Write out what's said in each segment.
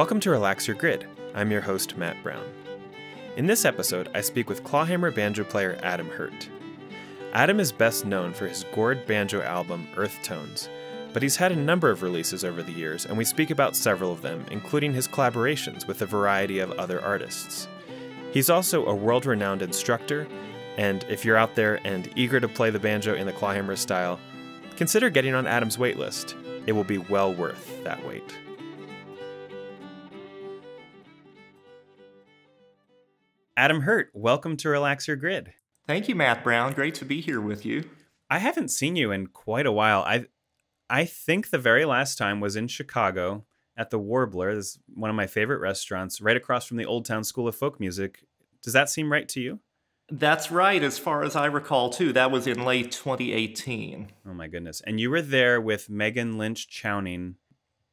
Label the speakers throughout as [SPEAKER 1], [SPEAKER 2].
[SPEAKER 1] Welcome to Relax Your Grid. I'm your host, Matt Brown. In this episode, I speak with clawhammer banjo player Adam Hurt. Adam is best known for his gourd banjo album, Earth Tones, but he's had a number of releases over the years, and we speak about several of them, including his collaborations with a variety of other artists. He's also a world renowned instructor, and if you're out there and eager to play the banjo in the clawhammer style, consider getting on Adam's waitlist. It will be well worth that wait. Adam Hurt, welcome to Relax Your Grid.
[SPEAKER 2] Thank you, Matt Brown. Great to be here with you.
[SPEAKER 1] I haven't seen you in quite a while. I I think the very last time was in Chicago at the Warbler. This is one of my favorite restaurants, right across from the Old Town School of Folk Music. Does that seem right to you?
[SPEAKER 2] That's right, as far as I recall, too. That was in late 2018.
[SPEAKER 1] Oh my goodness! And you were there with Megan Lynch Chowning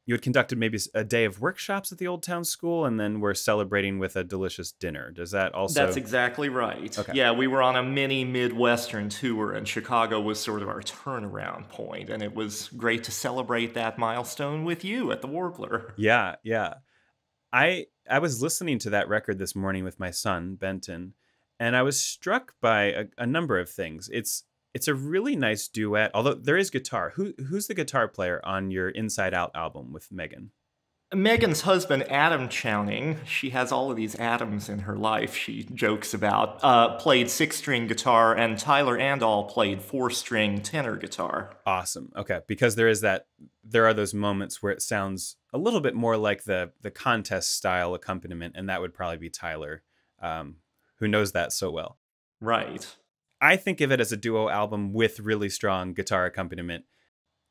[SPEAKER 1] you had conducted maybe a day of workshops at the Old Town School, and then we're celebrating with a delicious dinner. Does that also?
[SPEAKER 2] That's exactly right. Okay. Yeah, we were on a mini Midwestern tour, and Chicago was sort of our turnaround point, and it was great to celebrate that milestone with you at the Warbler.
[SPEAKER 1] Yeah, yeah. I I was listening to that record this morning with my son Benton, and I was struck by a, a number of things. It's it's a really nice duet. Although there is guitar. Who who's the guitar player on your Inside Out album with Megan?
[SPEAKER 2] Megan's husband, Adam Chowning, she has all of these Adams in her life, she jokes about, uh, played six string guitar, and Tyler Andal played four string tenor guitar.
[SPEAKER 1] Awesome. Okay. Because there is that, there are those moments where it sounds a little bit more like the, the contest style accompaniment, and that would probably be Tyler, um, who knows that so well.
[SPEAKER 2] Right.
[SPEAKER 1] I think of it as a duo album with really strong guitar accompaniment.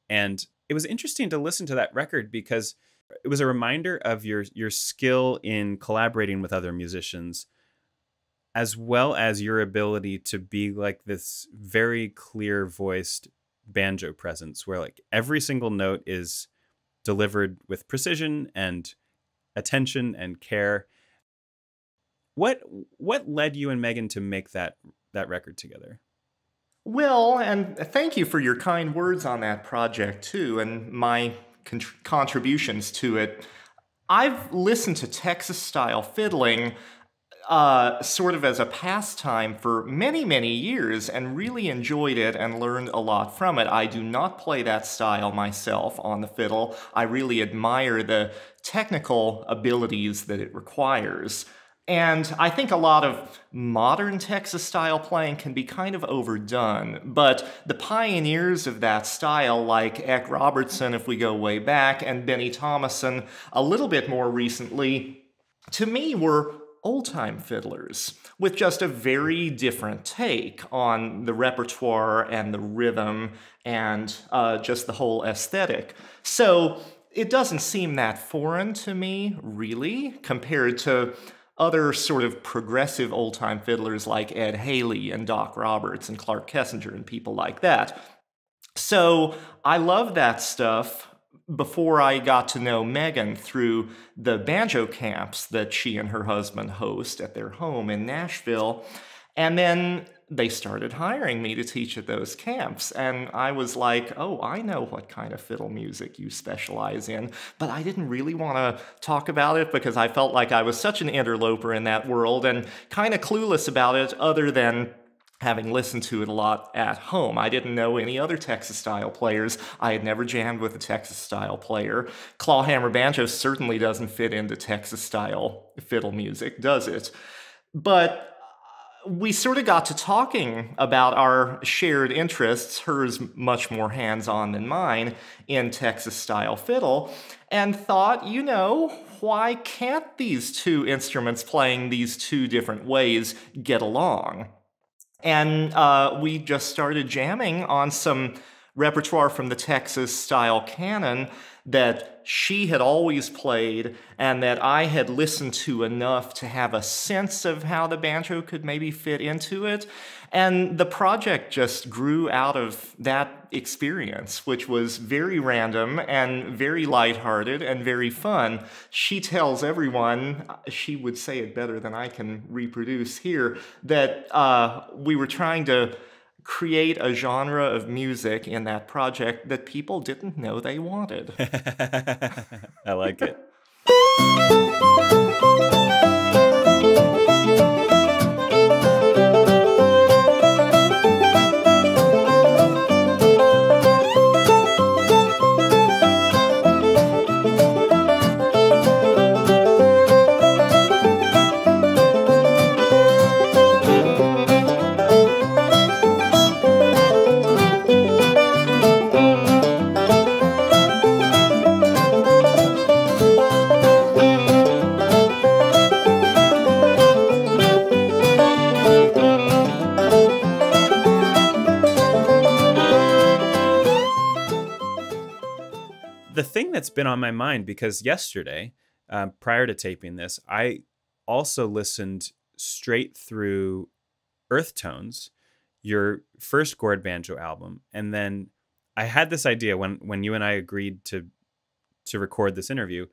[SPEAKER 1] And it was interesting to listen to that record because it was a reminder of your your skill in collaborating with other musicians as well as your ability to be like this very clear voiced banjo presence where like every single note is delivered with precision and attention and care what what led you and Megan to make that that record together.
[SPEAKER 2] Well, and thank you for your kind words on that project too, and my con- contributions to it. I've listened to Texas style fiddling uh, sort of as a pastime for many, many years and really enjoyed it and learned a lot from it. I do not play that style myself on the fiddle. I really admire the technical abilities that it requires. And I think a lot of modern Texas style playing can be kind of overdone, but the pioneers of that style, like Eck Robertson, if we go way back, and Benny Thomason a little bit more recently, to me were old time fiddlers with just a very different take on the repertoire and the rhythm and uh, just the whole aesthetic. So it doesn't seem that foreign to me, really, compared to other sort of progressive old time fiddlers like Ed Haley and Doc Roberts and Clark Kessinger and people like that. So I love that stuff before I got to know Megan through the banjo camps that she and her husband host at their home in Nashville. And then they started hiring me to teach at those camps. And I was like, oh, I know what kind of fiddle music you specialize in. But I didn't really want to talk about it because I felt like I was such an interloper in that world and kind of clueless about it, other than having listened to it a lot at home. I didn't know any other Texas style players. I had never jammed with a Texas style player. Clawhammer banjo certainly doesn't fit into Texas style fiddle music, does it? But we sort of got to talking about our shared interests, hers much more hands on than mine, in Texas style fiddle, and thought, you know, why can't these two instruments playing these two different ways get along? And uh, we just started jamming on some repertoire from the Texas style canon that she had always played and that I had listened to enough to have a sense of how the banjo could maybe fit into it. And the project just grew out of that experience, which was very random and very lighthearted and very fun. She tells everyone, she would say it better than I can reproduce here, that uh, we were trying to create a genre of music in that project that people didn't know they wanted.
[SPEAKER 1] I like it. that's been on my mind because yesterday, uh, prior to taping this, I also listened straight through Earth Tones, your first gourd banjo album, and then I had this idea when when you and I agreed to to record this interview.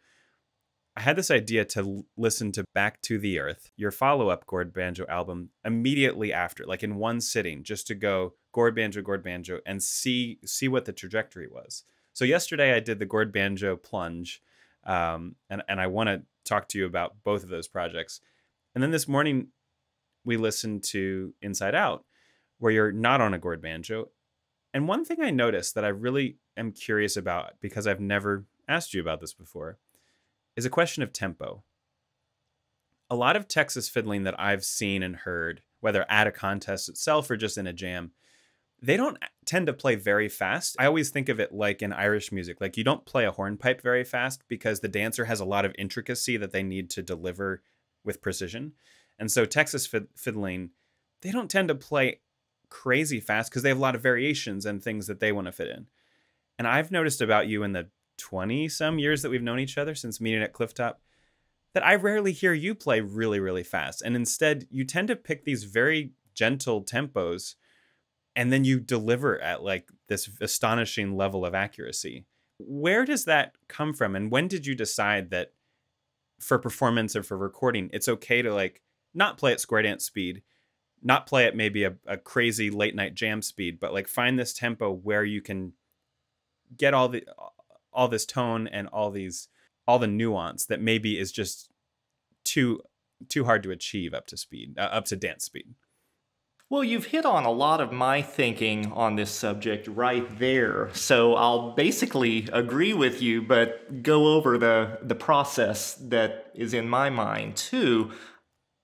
[SPEAKER 1] I had this idea to listen to Back to the Earth, your follow up gourd banjo album, immediately after, like in one sitting, just to go gourd banjo, gourd banjo, and see see what the trajectory was. So yesterday I did the gourd banjo plunge, um, and and I want to talk to you about both of those projects. And then this morning we listened to Inside Out, where you're not on a gourd banjo. And one thing I noticed that I really am curious about because I've never asked you about this before is a question of tempo. A lot of Texas fiddling that I've seen and heard, whether at a contest itself or just in a jam, they don't tend to play very fast. I always think of it like in Irish music. Like you don't play a hornpipe very fast because the dancer has a lot of intricacy that they need to deliver with precision. And so Texas fid- fiddling, they don't tend to play crazy fast because they have a lot of variations and things that they want to fit in. And I've noticed about you in the 20 some years that we've known each other since meeting at Clifftop that I rarely hear you play really, really fast. And instead, you tend to pick these very gentle tempos and then you deliver at like this astonishing level of accuracy. Where does that come from? And when did you decide that for performance or for recording, it's okay to like not play at square dance speed, not play at maybe a, a crazy late night jam speed, but like find this tempo where you can get all the all this tone and all these all the nuance that maybe is just too too hard to achieve up to speed uh, up to dance speed
[SPEAKER 2] well, you've hit on a lot of my thinking on this subject right there. So I'll basically agree with you, but go over the, the process that is in my mind too.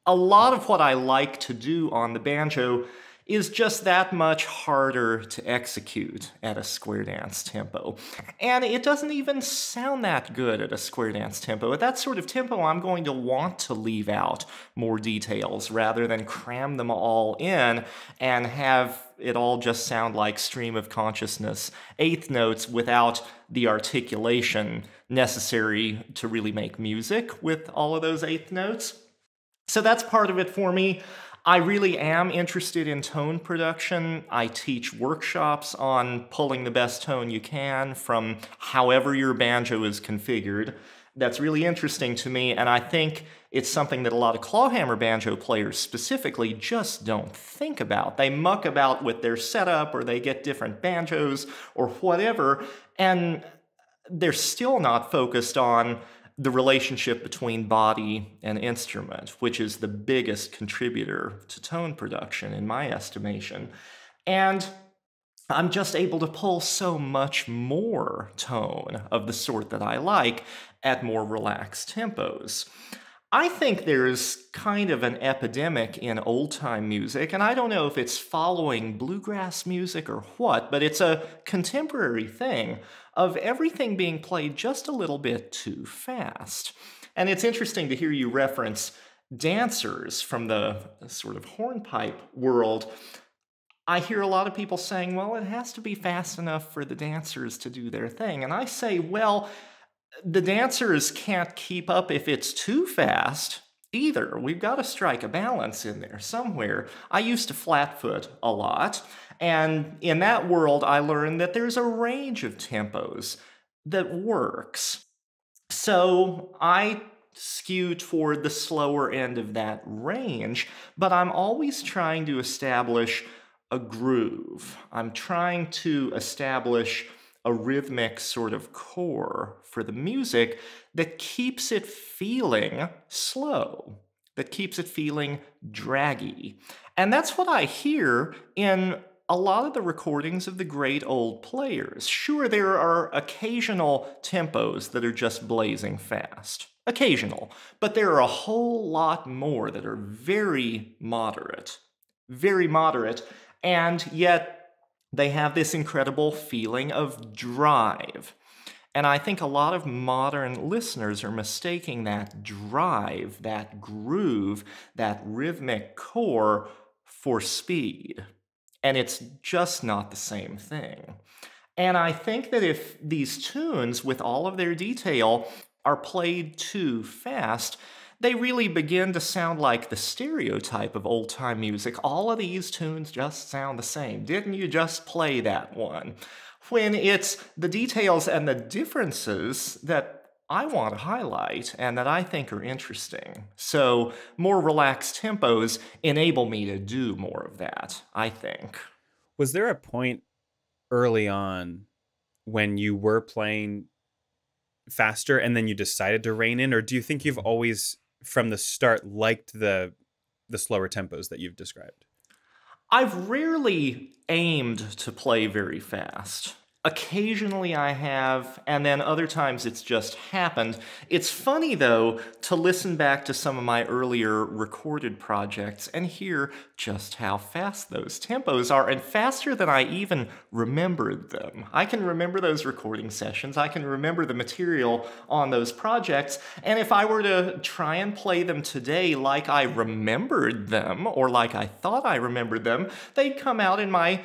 [SPEAKER 2] A lot of what I like to do on the banjo is just that much harder to execute at a square dance tempo. And it doesn't even sound that good at a square dance tempo. At that sort of tempo, I'm going to want to leave out more details rather than cram them all in and have it all just sound like stream of consciousness eighth notes without the articulation necessary to really make music with all of those eighth notes. So that's part of it for me. I really am interested in tone production. I teach workshops on pulling the best tone you can from however your banjo is configured. That's really interesting to me, and I think it's something that a lot of clawhammer banjo players specifically just don't think about. They muck about with their setup, or they get different banjos, or whatever, and they're still not focused on the relationship between body and instrument, which is the biggest contributor to tone production in my estimation. And I'm just able to pull so much more tone of the sort that I like at more relaxed tempos. I think there's kind of an epidemic in old time music, and I don't know if it's following bluegrass music or what, but it's a contemporary thing of everything being played just a little bit too fast. And it's interesting to hear you reference dancers from the sort of hornpipe world. I hear a lot of people saying, well, it has to be fast enough for the dancers to do their thing. And I say, well, the dancers can't keep up if it's too fast either. We've got to strike a balance in there somewhere. I used to flatfoot a lot, and in that world, I learned that there's a range of tempos that works. So I skew toward the slower end of that range, but I'm always trying to establish a groove. I'm trying to establish a rhythmic sort of core for the music that keeps it feeling slow, that keeps it feeling draggy. And that's what I hear in a lot of the recordings of the great old players. Sure, there are occasional tempos that are just blazing fast. Occasional. But there are a whole lot more that are very moderate. Very moderate. And yet, they have this incredible feeling of drive. And I think a lot of modern listeners are mistaking that drive, that groove, that rhythmic core for speed. And it's just not the same thing. And I think that if these tunes, with all of their detail, are played too fast, they really begin to sound like the stereotype of old time music. All of these tunes just sound the same. Didn't you just play that one? When it's the details and the differences that I want to highlight and that I think are interesting. So, more relaxed tempos enable me to do more of that, I think.
[SPEAKER 1] Was there a point early on when you were playing faster and then you decided to rein in or do you think you've always from the start liked the the slower tempos that you've described?
[SPEAKER 2] I've rarely aimed to play very fast. Occasionally I have, and then other times it's just happened. It's funny, though, to listen back to some of my earlier recorded projects and hear just how fast those tempos are, and faster than I even remembered them. I can remember those recording sessions, I can remember the material on those projects, and if I were to try and play them today like I remembered them, or like I thought I remembered them, they'd come out in my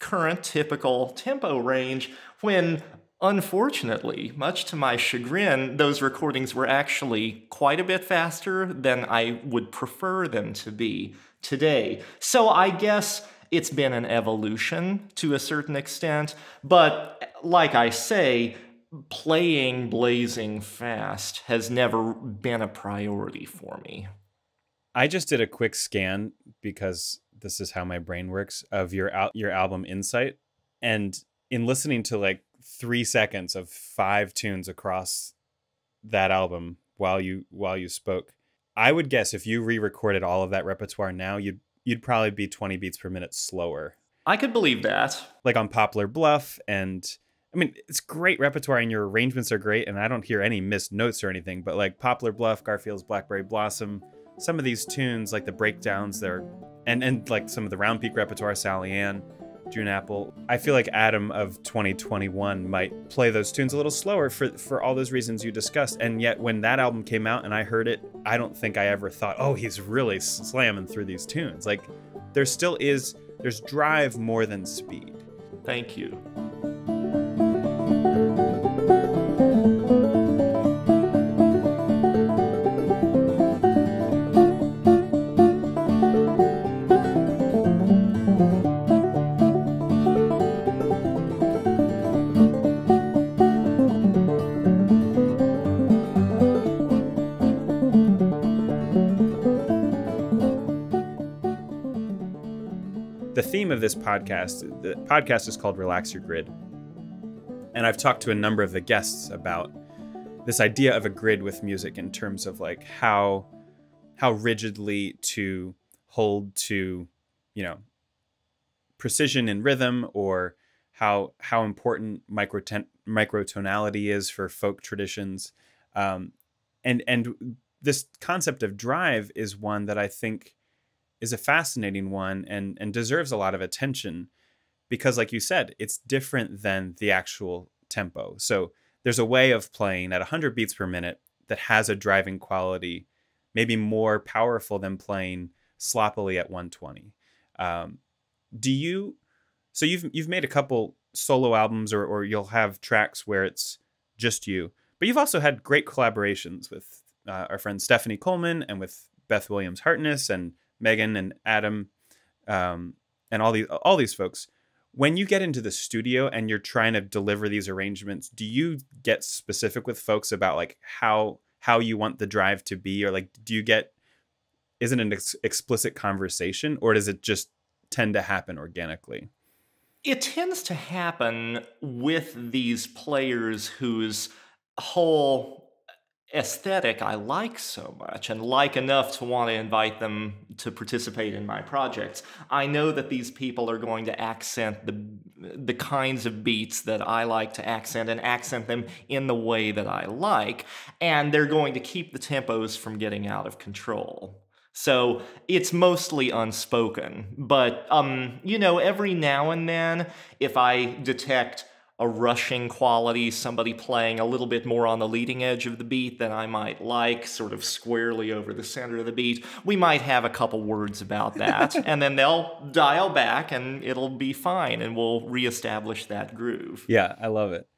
[SPEAKER 2] current typical tempo range when Unfortunately, much to my chagrin, those recordings were actually quite a bit faster than I would prefer them to be today. So I guess it's been an evolution to a certain extent, but like I say, playing blazing fast has never been a priority for me.
[SPEAKER 1] I just did a quick scan because this is how my brain works of your al- your album Insight, and in listening to like three seconds of five tunes across that album while you while you spoke, I would guess if you re-recorded all of that repertoire now, you'd you'd probably be 20 beats per minute slower.
[SPEAKER 2] I could believe that.
[SPEAKER 1] Like on Poplar Bluff and I mean, it's great repertoire and your arrangements are great and I don't hear any missed notes or anything, but like Poplar Bluff, Garfield's Blackberry Blossom, some of these tunes like the breakdowns they're and and like some of the round peak repertoire, Sally Ann, June Apple. I feel like Adam of 2021 might play those tunes a little slower for for all those reasons you discussed. And yet, when that album came out and I heard it, I don't think I ever thought, oh, he's really slamming through these tunes. Like, there still is there's drive more than speed.
[SPEAKER 2] Thank you.
[SPEAKER 1] This podcast, the podcast is called Relax Your Grid. And I've talked to a number of the guests about this idea of a grid with music in terms of like how how rigidly to hold to, you know, precision in rhythm or how how important microton- microtonality is for folk traditions. Um, and and this concept of drive is one that I think is a fascinating one and and deserves a lot of attention because like you said it's different than the actual tempo. So there's a way of playing at 100 beats per minute that has a driving quality maybe more powerful than playing sloppily at 120 um, do you so you've you've made a couple solo albums or, or you'll have tracks where it's just you but you've also had great collaborations with uh, our friend stephanie coleman and with beth williams hartness and Megan and Adam, um, and all these all these folks. When you get into the studio and you're trying to deliver these arrangements, do you get specific with folks about like how how you want the drive to be, or like do you get is it an ex- explicit conversation, or does it just tend to happen organically?
[SPEAKER 2] It tends to happen with these players whose whole aesthetic I like so much and like enough to want to invite them to participate in my projects. I know that these people are going to accent the the kinds of beats that I like to accent and accent them in the way that I like and they're going to keep the tempos from getting out of control. So it's mostly unspoken, but um you know every now and then if I detect a rushing quality, somebody playing a little bit more on the leading edge of the beat than I might like, sort of squarely over the center of the beat, we might have a couple words about that, and then they'll dial back and it'll be fine and we'll reestablish that groove.
[SPEAKER 1] Yeah, I love it.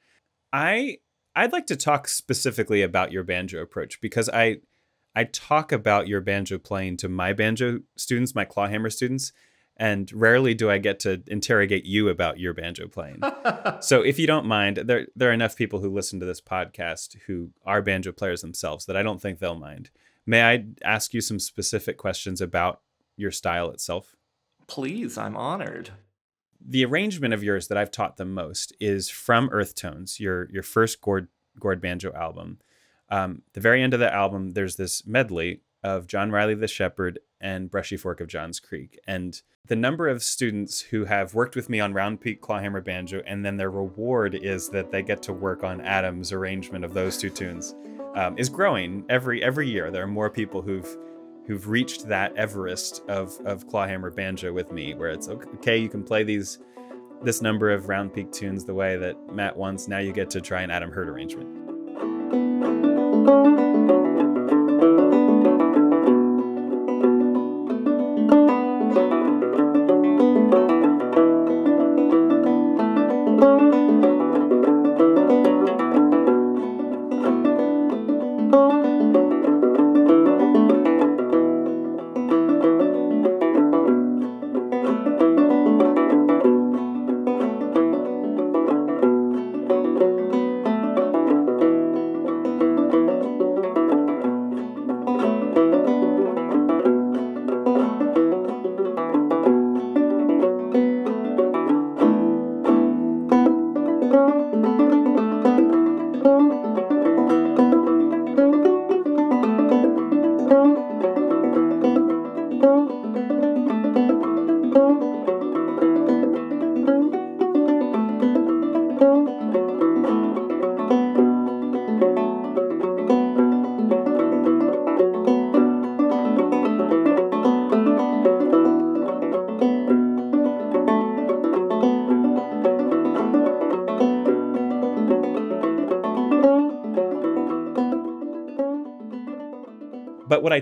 [SPEAKER 1] I I'd like to talk specifically about your banjo approach because I I talk about your banjo playing to my banjo students, my clawhammer students, and rarely do I get to interrogate you about your banjo playing. so if you don't mind, there there are enough people who listen to this podcast who are banjo players themselves that I don't think they'll mind. May I ask you some specific questions about your style itself?
[SPEAKER 2] Please, I'm honored.
[SPEAKER 1] The arrangement of yours that I've taught the most is from Earth Tones, your your first gourd gourd banjo album. Um, the very end of the album, there's this medley of John Riley the Shepherd and Brushy Fork of Johns Creek. And the number of students who have worked with me on Round Peak Clawhammer Banjo, and then their reward is that they get to work on Adam's arrangement of those two tunes, um, is growing every every year. There are more people who've who've reached that Everest of of Clawhammer Banjo with me, where it's okay, you can play these this number of Round Peak tunes the way that Matt wants. Now you get to try an Adam Hurt arrangement.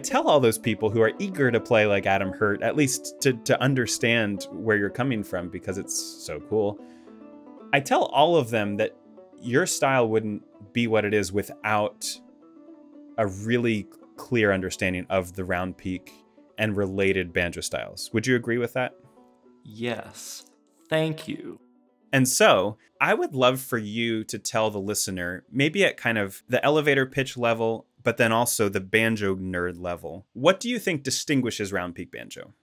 [SPEAKER 1] Tell all those people who are eager to play like Adam Hurt, at least to, to understand where you're coming from because it's so cool, I tell all of them that your style wouldn't be what it is without a really clear understanding of the round peak and related banjo styles. Would you agree with that?
[SPEAKER 2] Yes. Thank you.
[SPEAKER 1] And so I would love for you to tell the listener, maybe at kind of the elevator pitch level but then also the banjo nerd level. What do you think distinguishes Round Peak Banjo?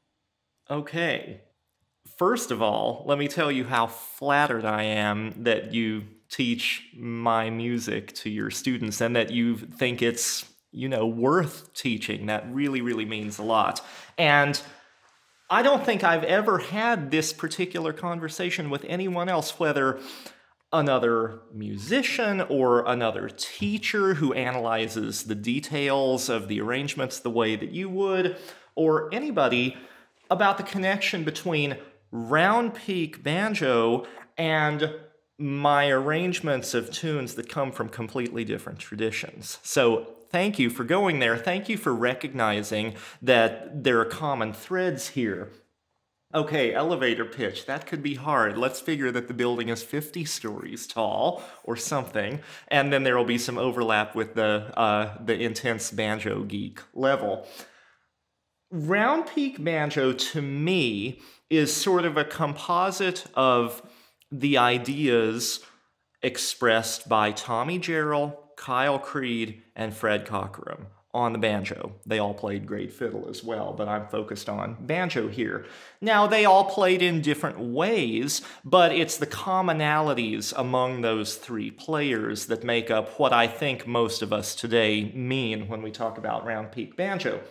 [SPEAKER 2] Okay. First of all, let me tell you how flattered I am that you teach my music to your students and that you think it's, you know, worth teaching. That really, really means a lot. And I don't think I've ever had this particular conversation with anyone else, whether another musician or another teacher who analyzes the details of the arrangements the way that you would, or anybody about the connection between round peak banjo and my arrangements of tunes that come from completely different traditions. So thank you for going there. Thank you for recognizing that there are common threads here. Okay, elevator pitch. That could be hard. Let's figure that the building is 50 stories tall or something, and then there will be some overlap with the uh, the intense banjo geek level. Round Peak Banjo to me is sort of a composite of the ideas expressed by Tommy Jarrell, Kyle Creed, and Fred Cockerham. On the banjo. They all played great fiddle as well, but I'm focused on banjo here. Now, they all played in different ways, but it's the commonalities among those three players that make up what I think most of us today mean when we talk about round peak banjo.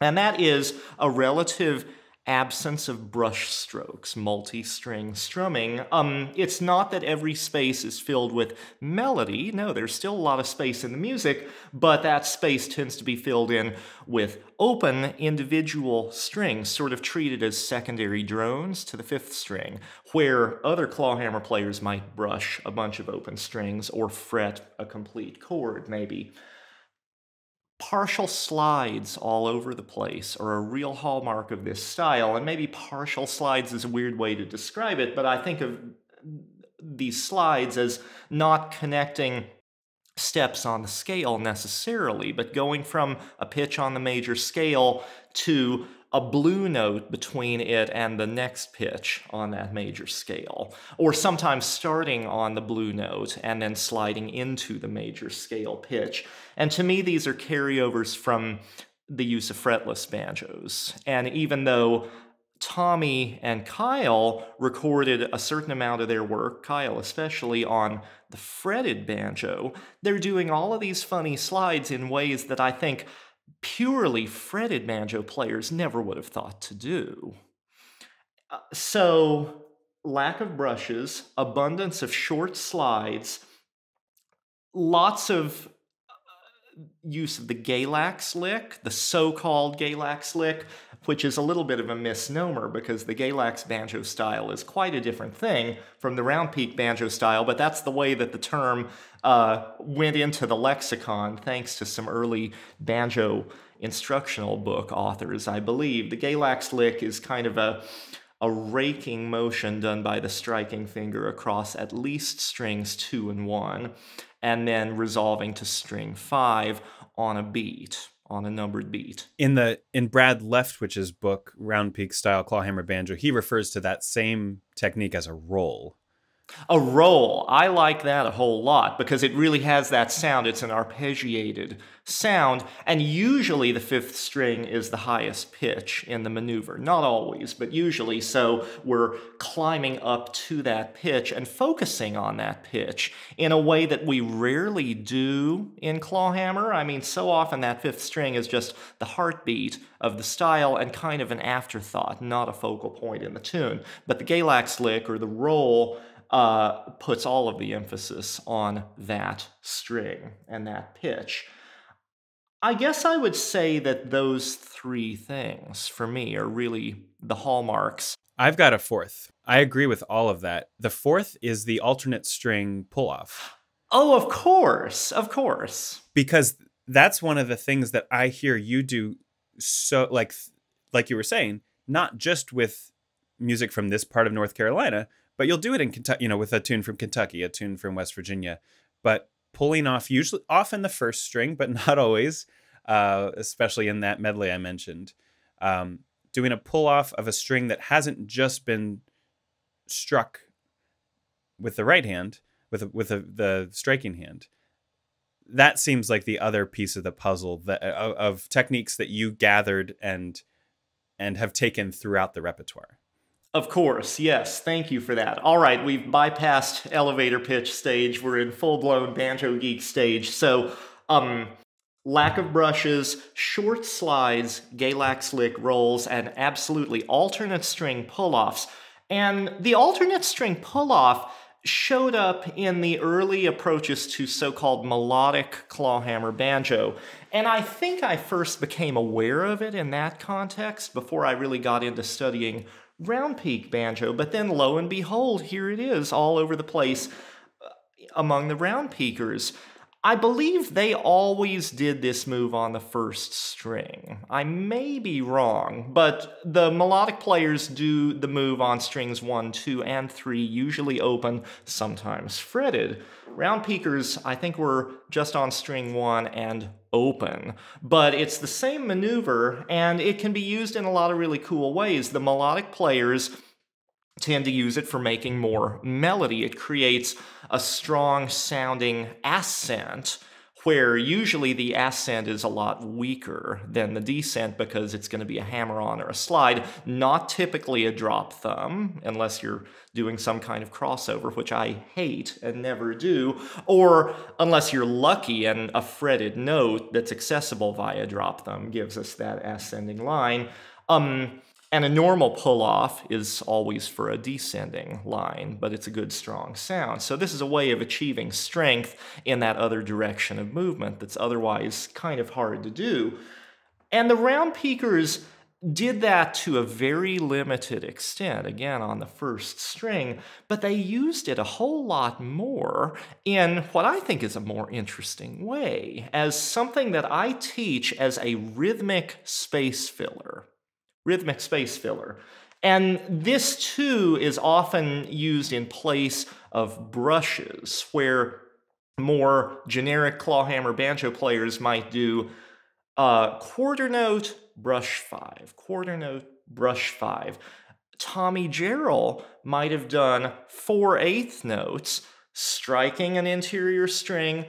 [SPEAKER 2] And that is a relative absence of brush strokes, multi-string strumming. Um, it's not that every space is filled with melody. No, there's still a lot of space in the music, but that space tends to be filled in with open individual strings, sort of treated as secondary drones to the fifth string, where other clawhammer players might brush a bunch of open strings or fret a complete chord, maybe. Partial slides all over the place are a real hallmark of this style, and maybe partial slides is a weird way to describe it, but I think of these slides as not connecting steps on the scale necessarily, but going from a pitch on the major scale to a blue note between it and the next pitch on that major scale, or sometimes starting on the blue note and then sliding into the major scale pitch. And to me, these are carryovers from the use of fretless banjos. And even though Tommy and Kyle recorded a certain amount of their work, Kyle especially, on the fretted banjo, they're doing all of these funny slides in ways that I think purely fretted banjo players never would have thought to do. Uh, so, lack of brushes, abundance of short slides, lots of uh, use of the Galax lick, the so called Galax lick, which is a little bit of a misnomer because the Galax banjo style is quite a different thing from the round peak banjo style, but that's the way that the term uh, went into the lexicon thanks to some early banjo instructional book authors, I believe. The Galax lick is kind of a, a raking motion done by the striking finger across at least strings two and one, and then resolving to string five on a beat on a numbered beat.
[SPEAKER 1] In the in Brad Leftwich's book, Round Peak Style Clawhammer Banjo, he refers to that same technique as a roll.
[SPEAKER 2] A roll. I like that a whole lot because it really has that sound. It's an arpeggiated sound, and usually the fifth string is the highest pitch in the maneuver. Not always, but usually. So we're climbing up to that pitch and focusing on that pitch in a way that we rarely do in clawhammer. I mean, so often that fifth string is just the heartbeat of the style and kind of an afterthought, not a focal point in the tune. But the Galax lick or the roll uh, puts all of the emphasis on that string and that pitch. I guess I would say that those three things for me are really the hallmarks.
[SPEAKER 1] I've got a fourth. I agree with all of that. The fourth is the alternate string pull off.
[SPEAKER 2] Oh, of course. Of course.
[SPEAKER 1] Because that's one of the things that I hear you do so like like you were saying, not just with music from this part of North Carolina, but you'll do it in Kentucky, you know, with a tune from Kentucky, a tune from West Virginia, but pulling off usually often the first string, but not always, uh, especially in that medley I mentioned. Um, doing a pull off of a string that hasn't just been struck with the right hand, with a, with a, the striking hand. That seems like the other piece of the puzzle that of, of techniques that you gathered and and have taken throughout the repertoire.
[SPEAKER 2] Of course, yes. Thank you for that. All right, we've bypassed elevator pitch stage. We're in full blown banjo geek stage. So, um, lack of brushes, short slides, Galax lick rolls, and absolutely alternate string pull offs. And the alternate string pull off showed up in the early approaches to so called melodic clawhammer banjo. And I think I first became aware of it in that context before I really got into studying round peak banjo. But then lo and behold, here it is all over the place uh, among the round peakers. I believe they always did this move on the first string. I may be wrong, but the melodic players do the move on strings 1, 2, and 3, usually open, sometimes fretted. Round peakers, I think, were just on string 1 and open. But it's the same maneuver, and it can be used in a lot of really cool ways. The melodic players tend to use it for making more melody. It creates a strong sounding ascent where usually the ascent is a lot weaker than the descent because it's going to be a hammer on or a slide, not typically a drop thumb, unless you're doing some kind of crossover, which I hate and never do, or unless you're lucky and a fretted note that's accessible via drop thumb gives us that ascending line. Um, and a normal pull off is always for a descending line, but it's a good strong sound. So this is a way of achieving strength in that other direction of movement that's otherwise kind of hard to do. And the round peakers did that to a very limited extent, again on the first string, but they used it a whole lot more in what I think is a more interesting way, as something that I teach as a rhythmic space filler rhythmic space filler. And this too is often used in place of brushes, where more generic clawhammer banjo players might do uh, quarter note, brush five, quarter note, brush five. Tommy Jarrell might have done four eighth notes, striking an interior string,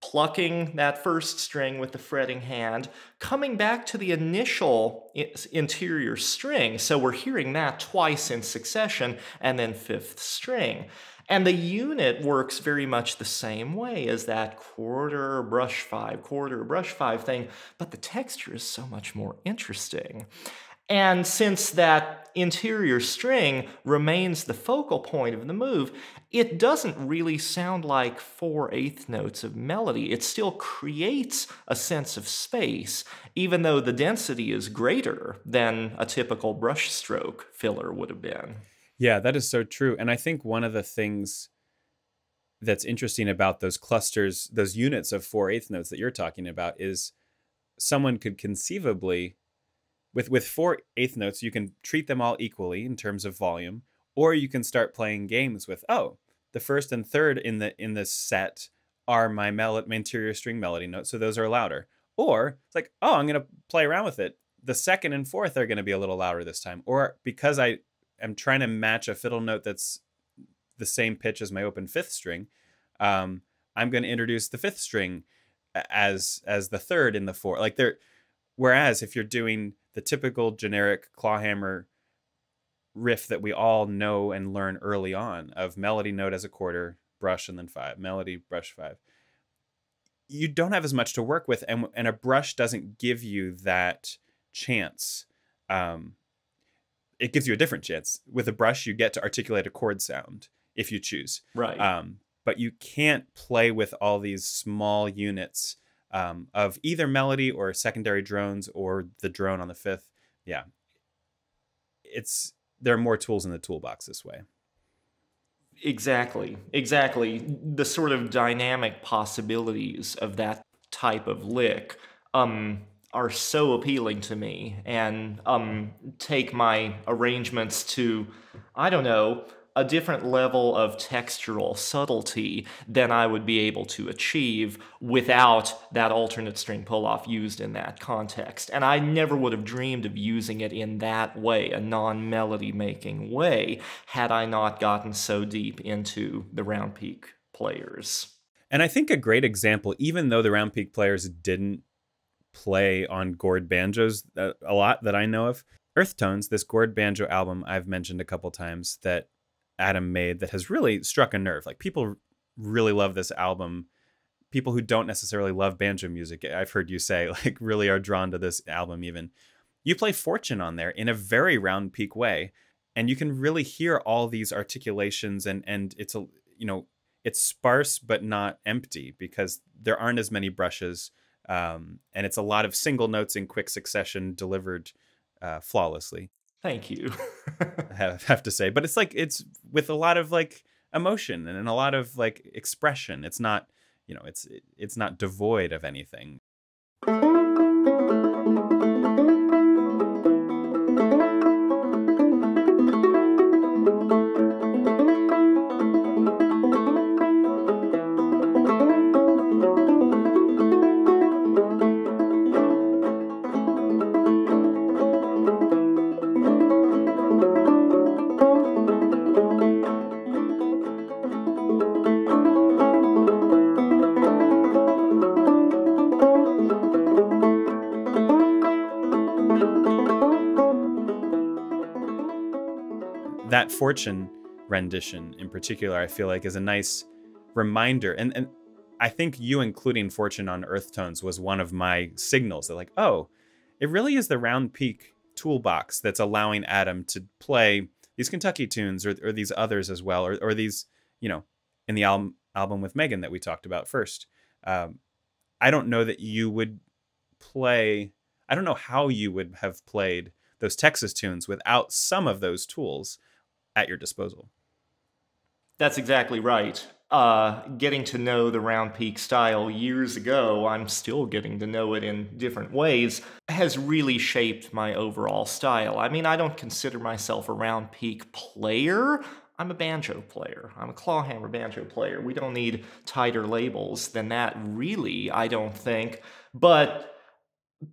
[SPEAKER 2] plucking that first string with the fretting hand, coming back to the initial interior string. So we're hearing that twice in succession, and then fifth string. And the unit works very much the same way as that quarter brush five, quarter brush five thing, but the texture is so much more interesting. And since that interior string remains the focal point of the move, it doesn't really sound like four eighth notes of melody. It still creates a sense of space, even though the density is greater than a typical brushstroke filler would have been.
[SPEAKER 1] Yeah, that is so true. And I think one of the things that's interesting about those clusters, those units of four eighth notes that you're talking about, is someone could conceivably with with four eighth notes, you can treat them all equally in terms of volume, or you can start playing games with oh, the first and third in the in the set are my mel- my interior string melody notes, so those are louder. Or it's like oh, I'm gonna play around with it. The second and fourth are gonna be a little louder this time, or because I am trying to match a fiddle note that's the same pitch as my open fifth string, um, I'm going to introduce the fifth string as as the third in the four. Like there, whereas if you're doing the typical generic clawhammer riff that we all know and learn early on of melody note as a quarter, brush and then five, melody, brush five. You don't have as much to work with, and and a brush doesn't give you that chance. Um, it gives you a different chance. With a brush, you get to articulate a chord sound if you choose.
[SPEAKER 2] Right.
[SPEAKER 1] Um, but you can't play with all these small units um, of either melody or secondary drones or the drone on the fifth. Yeah, it's there are more tools in the toolbox this way.
[SPEAKER 2] Exactly, exactly. The sort of dynamic possibilities of that type of lick um, are so appealing to me, and um, take my arrangements to, I don't know, a different level of textural subtlety than I would be able to achieve without that alternate string pull off used in that context. And I never would have dreamed of using it in that way, a non melody making way, had I not gotten so deep into the round peak players.
[SPEAKER 1] And I think a great example, even though the round peak players didn't play on gourd banjos uh, a lot that I know of, Earth Tones, this gourd banjo album I've mentioned a couple times that Adam made that has really struck a nerve. Like people really love this album. People who don't necessarily love banjo music, I've heard you say, like really are drawn to this album even. You play Fortune on there in a very round peak way, and you can really hear all these articulations and and it's a you know it's sparse but not empty because there aren't as many brushes um, and it's a lot of single notes in quick succession delivered uh, flawlessly.
[SPEAKER 2] Thank you.
[SPEAKER 1] I have, have to say, but it's like it's with a lot of like emotion and a lot of like expression. It's not, you know, it's it's not devoid of anything. Fortune rendition in particular, I feel like is a nice reminder. And and I think you including fortune on earth tones was one of my signals that like, oh, it really is the round peak toolbox that's allowing Adam to play these Kentucky tunes or, or these others as well, or, or these, you know, in the album album with Megan that we talked about first. Um, I don't know that you would play. I don't know how you would have played those Texas tunes without some of those tools at your disposal.
[SPEAKER 2] That's exactly right uh, getting to know the round peak style years ago, I'm still getting to know it in different ways, has really shaped my overall style. I mean, I don't consider myself a round peak player. I'm a banjo player. I'm a clawhammer banjo player. We don't need tighter labels than that, really, I don't think. But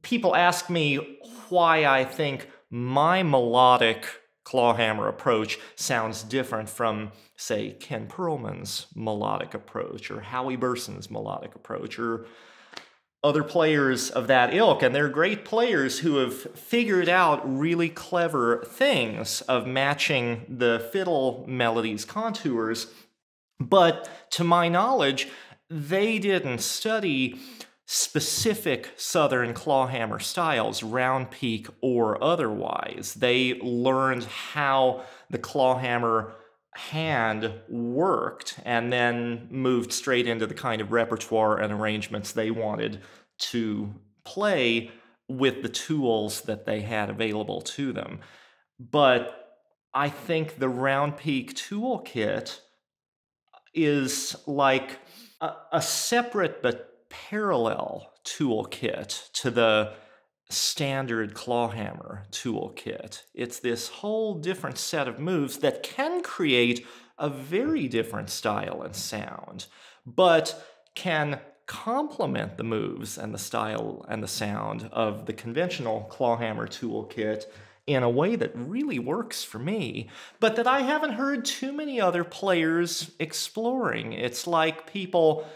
[SPEAKER 2] people ask me why I think my melodic clawhammer approach sounds different from, say, Ken Perlman's melodic approach or Howie Bursen's melodic approach or other players of that ilk. And they're great players who have figured out really clever things of matching the fiddle melody's contours. But to my knowledge, they didn't study specific Southern clawhammer styles, round peak or otherwise. They learned how the clawhammer hand worked and then moved straight into the kind of repertoire and arrangements they wanted to play with the tools that they had available to them. But I think the round peak toolkit is like a, a separate but parallel toolkit to the standard clawhammer toolkit. It's this whole different set of moves that can create a very different style and sound, but can complement the moves and the style and the sound of the conventional clawhammer toolkit in a way that really works for me, but that I haven't heard too many other players exploring. It's like people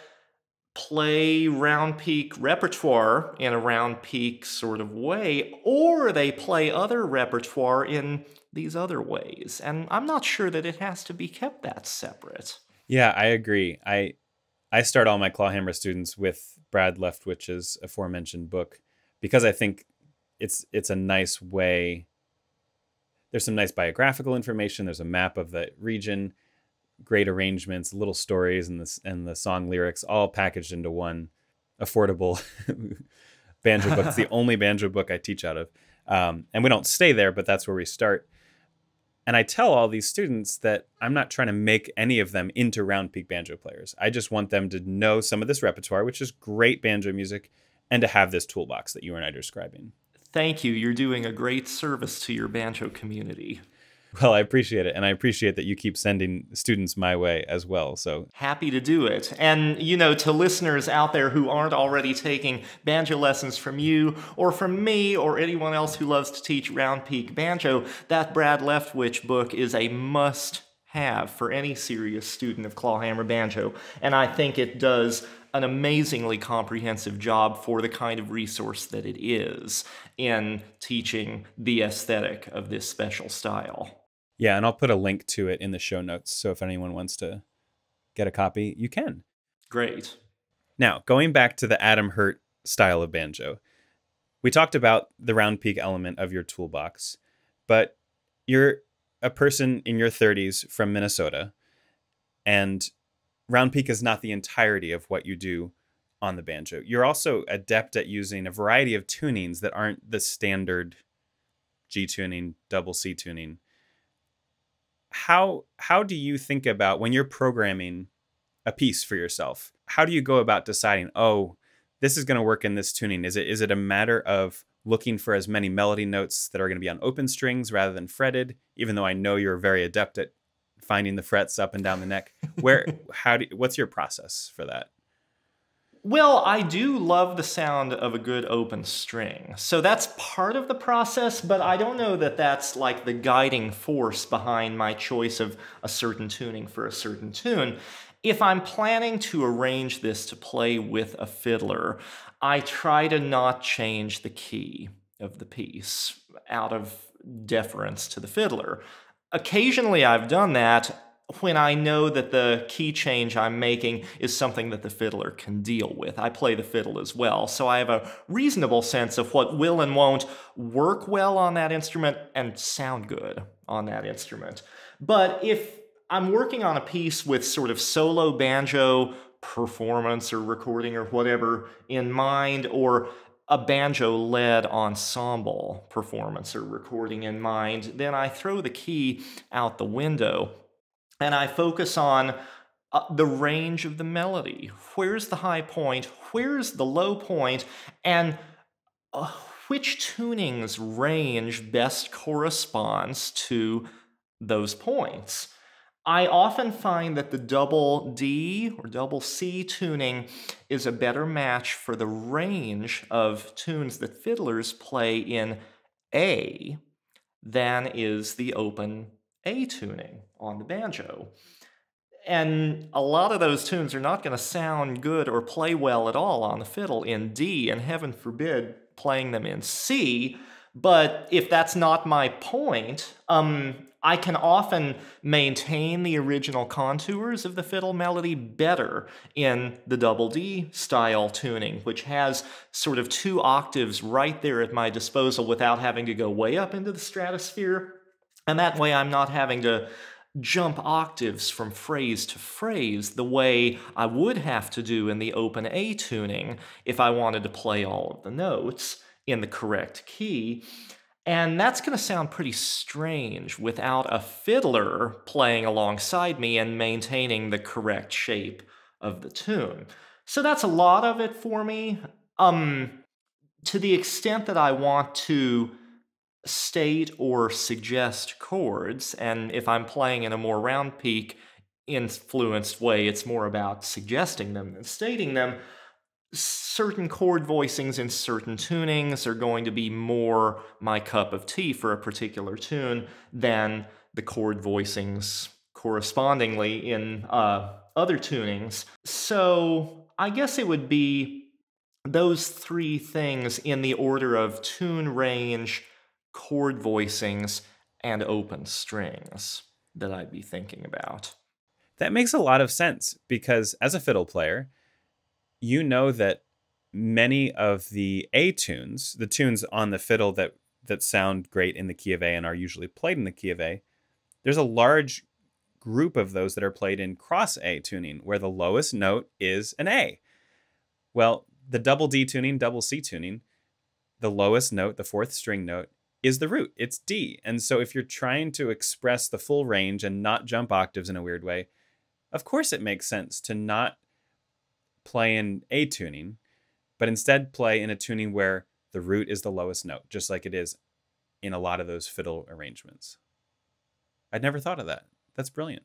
[SPEAKER 2] play round peak repertoire in a round peak sort of way, or they play other repertoire in these other ways. And I'm not sure that it has to be kept that separate.
[SPEAKER 1] Yeah, I agree. I I start all my Clawhammer students with Brad Leftwich's aforementioned book because I think it's it's a nice way. There's some nice biographical information. There's a map of the region great arrangements, little stories, and the and the song lyrics all packaged into one affordable banjo book. It's the only banjo book I teach out of, um, and we don't stay there, but that's where we start. And I tell all these students that I'm not trying to make any of them into round peak banjo players. I just want them to know some of this repertoire, which is great banjo music, and to have this toolbox that you and I are describing.
[SPEAKER 2] Thank you. You're doing a great service to your banjo community.
[SPEAKER 1] Well, I appreciate it. And I appreciate that you keep sending students my way as well. So
[SPEAKER 2] happy to do it. And, you know, to listeners out there who aren't already taking banjo lessons from you or from me or anyone else who loves to teach round peak banjo, that Brad Leftwich book is a must have for any serious student of clawhammer banjo. And I think it does an amazingly comprehensive job for the kind of resource that it is in teaching the aesthetic of this special style.
[SPEAKER 1] Yeah, and I'll put a link to it in the show notes. So if anyone wants to get a copy, you can.
[SPEAKER 2] Great.
[SPEAKER 1] Now, going back to the Adam Hurt style of banjo, we talked about the round peak element of your toolbox, but you're a person in your 30s from Minnesota, and round peak is not the entirety of what you do on the banjo. You're also adept at using a variety of tunings that aren't the standard G tuning, double C tuning how how do you think about when you're programming a piece for yourself? How do you go about deciding, oh, this is going to work in this tuning? Is it is it a matter of looking for as many melody notes that are going to be on open strings rather than fretted, even though I know you're very adept at finding the frets up and down the neck? Where how do what's your process for that?
[SPEAKER 2] Well, I do love the sound of a good open string. So that's part of the process, but I don't know that that's like the guiding force behind my choice of a certain tuning for a certain tune. If I'm planning to arrange this to play with a fiddler, I try to not change the key of the piece out of deference to the fiddler. occasionally I've done that when I know that the key change I'm making is something that the fiddler can deal with. I play the fiddle as well, so I have a reasonable sense of what will and won't work well on that instrument and sound good on that instrument. But if I'm working on a piece with sort of solo banjo performance or recording or whatever in mind, or a banjo led ensemble performance or recording in mind, then I throw the key out the window and I focus on uh, the range of the melody. Where's the high point? Where's the low point? And uh, which tuning's range best corresponds to those points? I often find that the double D or double C tuning is a better match for the range of tunes that fiddlers play in A than is the open A tuning on the banjo. And a lot of those tunes are not going to sound good or play well at all on the fiddle in D, and heaven forbid playing them in C. But if that's not my point, um, I can often maintain the original contours of the fiddle melody better in the double D style tuning, which has sort of two octaves right there at my disposal without having to go way up into the stratosphere. And that way I'm not having to jump octaves from phrase to phrase the way I would have to do in the open A tuning if I wanted to play all of the notes in the correct key. And that's going to sound pretty strange without a fiddler playing alongside me and maintaining the correct shape of the tune. So that's a lot of it for me. Um, to the extent that I want to state or suggest chords, and if I'm playing in a more round peak influenced way, it's more about suggesting them than stating them certain chord voicings in certain tunings are going to be more my cup of tea for a particular tune than the chord voicings correspondingly in uh, other tunings. So I guess it would be those three things in the order of tune range, chord voicings, and open strings that I'd be thinking about.
[SPEAKER 1] That makes a lot of sense because as a fiddle player, you know that many of the A tunes, the tunes on the fiddle that that sound great in the key of A and are usually played in the key of A, there's a large group of those that are played in cross A tuning, where the lowest note is an A. Well, the double D tuning, double C tuning, the lowest note, the fourth string note, is the root. It's D. And so if you're trying to express the full range and not jump octaves in a weird way, of course it makes sense to not play in A tuning, but instead play in a tuning where the root is the lowest note, just like it is in a lot of those fiddle arrangements. I'd never thought of that. That's brilliant.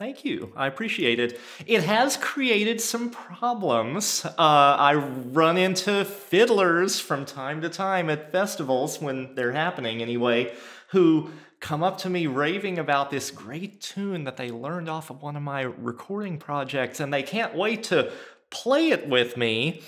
[SPEAKER 2] Thank you. I appreciate it. It has created some problems. Uh, I run into fiddlers from time to time at festivals when they're happening anyway, who come up to me raving about this great tune that they learned off of one of my recording projects, and they can't wait to play it with me.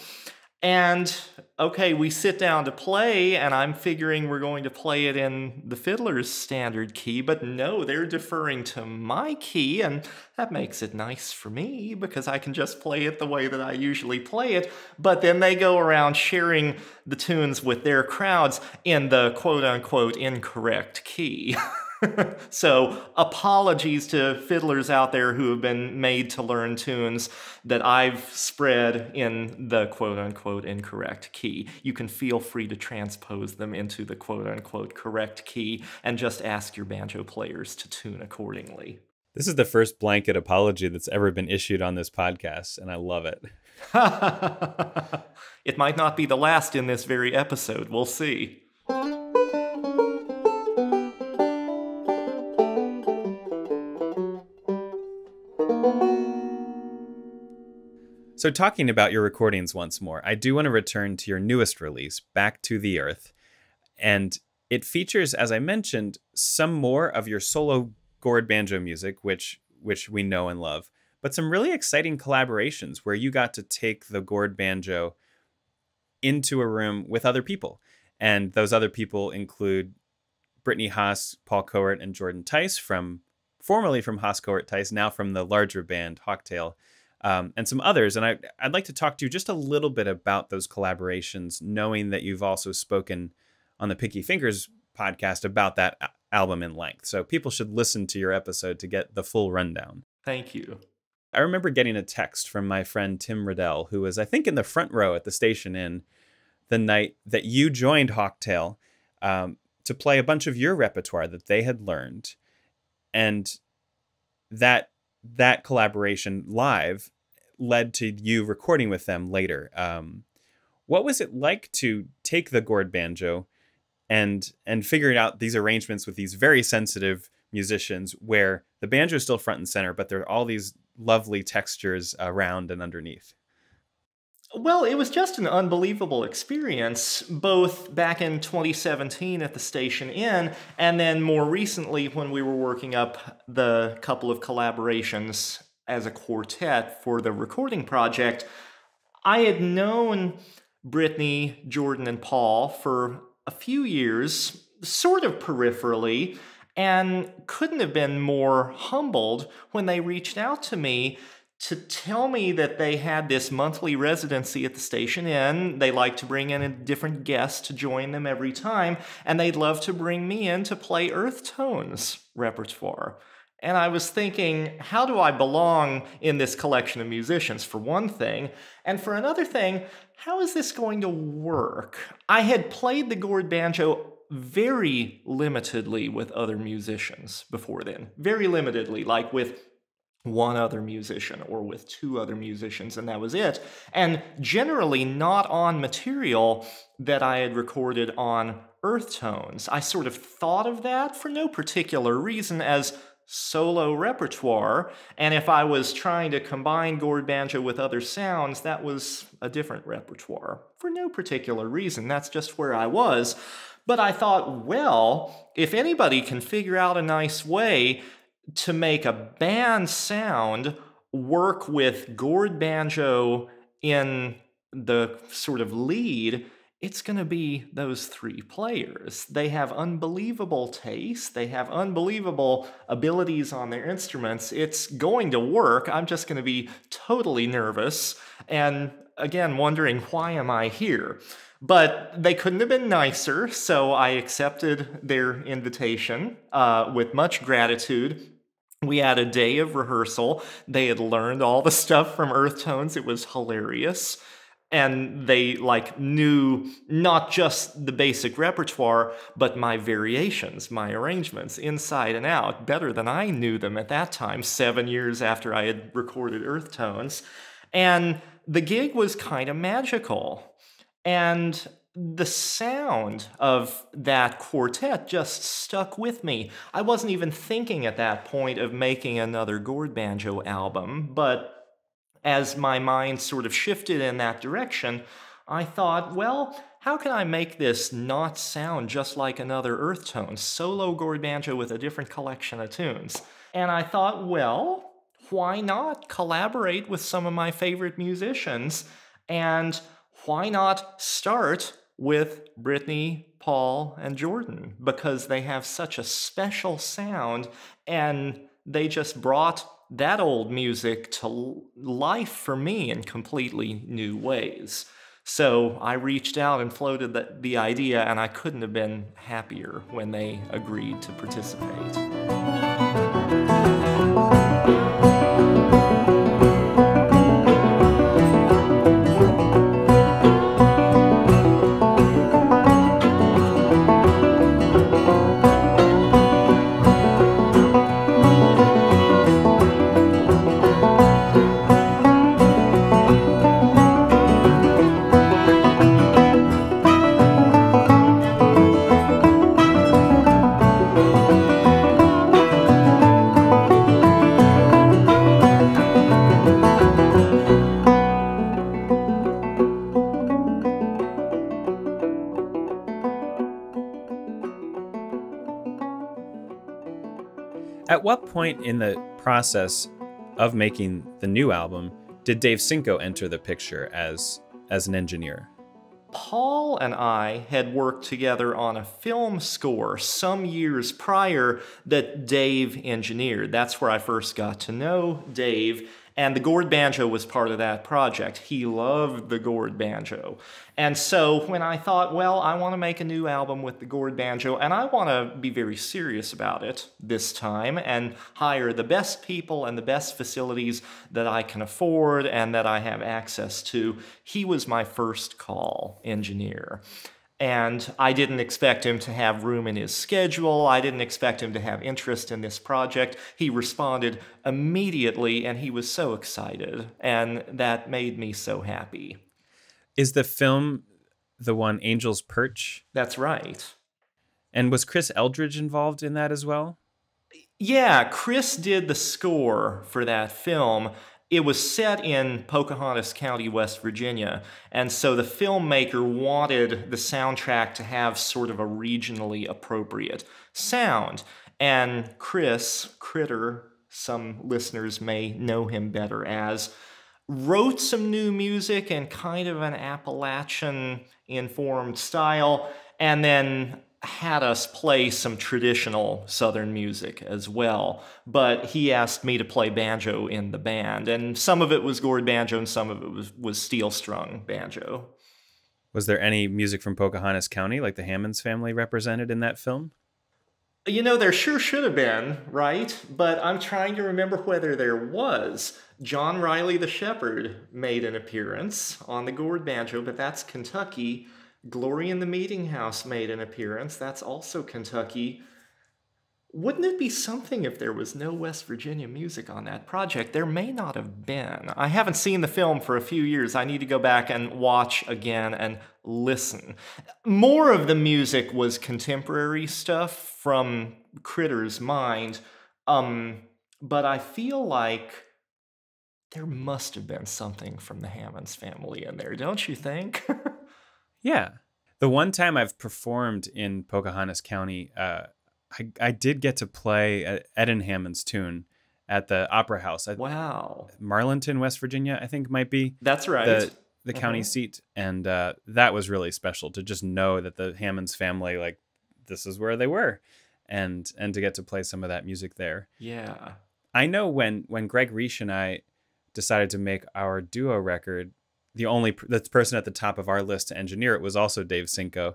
[SPEAKER 2] And okay, we sit down to play, and I'm figuring we're going to play it in the fiddler's standard key, but no, they're deferring to my key, and that makes it nice for me because I can just play it the way that I usually play it. But then they go around sharing the tunes with their crowds in the quote unquote incorrect key. so, apologies to fiddlers out there who have been made to learn tunes that I've spread in the quote unquote incorrect key. You can feel free to transpose them into the quote unquote correct key and just ask your banjo players to tune accordingly.
[SPEAKER 1] This is the first blanket apology that's ever been issued on this podcast, and I love it.
[SPEAKER 2] it might not be the last in this very episode. We'll see.
[SPEAKER 1] So, talking about your recordings once more, I do want to return to your newest release, Back to the Earth. And it features, as I mentioned, some more of your solo gourd banjo music, which which we know and love, but some really exciting collaborations where you got to take the gourd banjo into a room with other people. And those other people include Brittany Haas, Paul Kowert, and Jordan Tice from formerly from Haas Kowert Tice, now from the larger band Hawktail, um, and some others. And I, I'd like to talk to you just a little bit about those collaborations, knowing that you've also spoken on the Picky Fingers podcast about that album in length. So people should listen to your episode to get the full rundown.
[SPEAKER 2] Thank you.
[SPEAKER 1] I remember getting a text from my friend Tim Riddell, who was, I think, in the front row at the station in the night that you joined Hawktail um, to play a bunch of your repertoire that they had learned, and that that collaboration live led to you recording with them later. Um, what was it like to take the gourd banjo and and figuring out these arrangements with these very sensitive musicians where the banjo is still front and center, but there are all these lovely textures around and underneath?
[SPEAKER 2] Well, it was just an unbelievable experience, both back in 2017 at the Station Inn, and then more recently when we were working up the couple of collaborations as a quartet for the recording project. I had known Brittany, Jordan, and Paul for a few years, sort of peripherally, and couldn't have been more humbled when they reached out to me to tell me that they had this monthly residency at the Station Inn. They like to bring in a different guest to join them every time, and they'd love to bring me in to play Earth Tones repertoire. And I was thinking, how do I belong in this collection of musicians, for one thing? And for another thing, how is this going to work? I had played the gourd banjo very limitedly with other musicians before then. Very limitedly, like with one other musician or with two other musicians, and that was it. And generally not on material that I had recorded on Earth Tones. I sort of thought of that for no particular reason as solo repertoire, and if I was trying to combine gourd banjo with other sounds, that was a different repertoire for no particular reason. That's just where I was. But I thought, well, if anybody can figure out a nice way to make a band sound work with gourd banjo in the sort of lead, it's going to be those three players. They have unbelievable taste, they have unbelievable abilities on their instruments. It's going to work. I'm just going to be totally nervous and again wondering why am I here? But they couldn't have been nicer, so I accepted their invitation uh, with much gratitude we had a day of rehearsal. They had learned all the stuff from Earth Tones. It was hilarious. And they like knew not just the basic repertoire, but my variations, my arrangements inside and out better than I knew them at that time, seven years after I had recorded Earth Tones. And the gig was kind of magical. And the sound of that quartet just stuck with me. I wasn't even thinking at that point of making another gourd banjo album, but as my mind sort of shifted in that direction, I thought, well, how can I make this not sound just like another earth tone, solo gourd banjo with a different collection of tunes? And I thought, well, why not collaborate with some of my favorite musicians? And why not start with Brittany, Paul, and Jordan because they have such a special sound and they just brought that old music to life for me in completely new ways. So I reached out and floated the, the idea, and I couldn't have been happier when they agreed to participate.
[SPEAKER 1] Point in the process of making the new album did Dave Sinko enter the picture as as an engineer?
[SPEAKER 2] Paul and I had worked together on a film score some years prior that Dave engineered. That's where I first got to know Dave. And the gourd banjo was part of that project. He loved the gourd banjo. And so when I thought, well, I want to make a new album with the gourd banjo, and I want to be very serious about it this time and hire the best people and the best facilities that I can afford and that I have access to, he was my first call engineer. And I didn't expect him to have room in his schedule. I didn't expect him to have interest in this project. He responded immediately and he was so excited. And that made me so happy.
[SPEAKER 1] Is the film the one Angel's Perch?
[SPEAKER 2] That's right.
[SPEAKER 1] And was Chris Eldridge involved in that as well?
[SPEAKER 2] Yeah, Chris did the score for that film it was set in Pocahontas County, West Virginia, and so the filmmaker wanted the soundtrack to have sort of a regionally appropriate sound. And Chris Critter, some listeners may know him better as, wrote some new music in kind of an Appalachian informed style, and then had us play some traditional Southern music as well, but he asked me to play banjo in the band, and some of it was gourd banjo and some of it was, was steel strung banjo.
[SPEAKER 1] Was there any music from Pocahontas County, like the Hammons family represented in that film?
[SPEAKER 2] You know, there sure should have been, right? But I'm trying to remember whether there was. John Riley the Shepherd made an appearance on the gourd banjo, but that's Kentucky. Glory in the Meeting House made an appearance. That's also Kentucky. Wouldn't it be something if there was no West Virginia music on that project? There may not have been. I haven't seen the film for a few years. I need to go back and watch again and listen. More of the music was contemporary stuff from Critter's mind, um, but I feel like there must have been something from the Hammons family in there, don't you think?
[SPEAKER 1] Yeah. The one time I've performed in Pocahontas County, uh, I, I did get to play Ed Hammond's tune at the Opera House.
[SPEAKER 2] Wow.
[SPEAKER 1] Marlinton, West Virginia, I think might be.
[SPEAKER 2] That's right.
[SPEAKER 1] The, the county uh-huh. seat. And uh, that was really special to just know that the Hammons family, like, this is where they were. And and to get to play some of that music there.
[SPEAKER 2] Yeah.
[SPEAKER 1] I know when when Greg Reish and I decided to make our duo record, the only the person at the top of our list to engineer it was also Dave Sinko.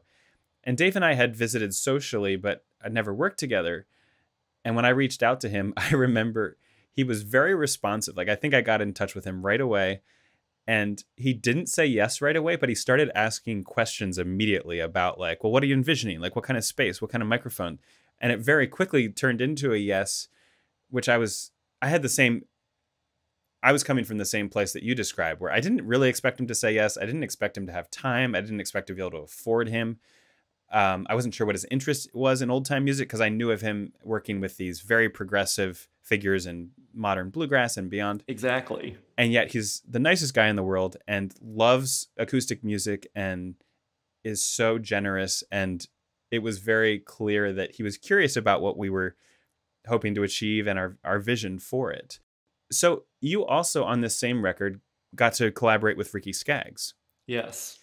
[SPEAKER 1] And Dave and I had visited socially, but had never worked together. And when I reached out to him, I remember he was very responsive. Like I think I got in touch with him right away. And he didn't say yes right away, but he started asking questions immediately about like, well, what are you envisioning? Like what kind of space? What kind of microphone? And it very quickly turned into a yes, which I was I had the same I was coming from the same place that you described, where I didn't really expect him to say yes. I didn't expect him to have time. I didn't expect to be able to afford him. Um, I wasn't sure what his interest was in old time music because I knew of him working with these very progressive figures in modern bluegrass and beyond.
[SPEAKER 2] Exactly.
[SPEAKER 1] And yet he's the nicest guy in the world and loves acoustic music and is so generous. And it was very clear that he was curious about what we were hoping to achieve and our, our vision for it. So you also on this same record got to collaborate with Ricky Skaggs.
[SPEAKER 2] Yes.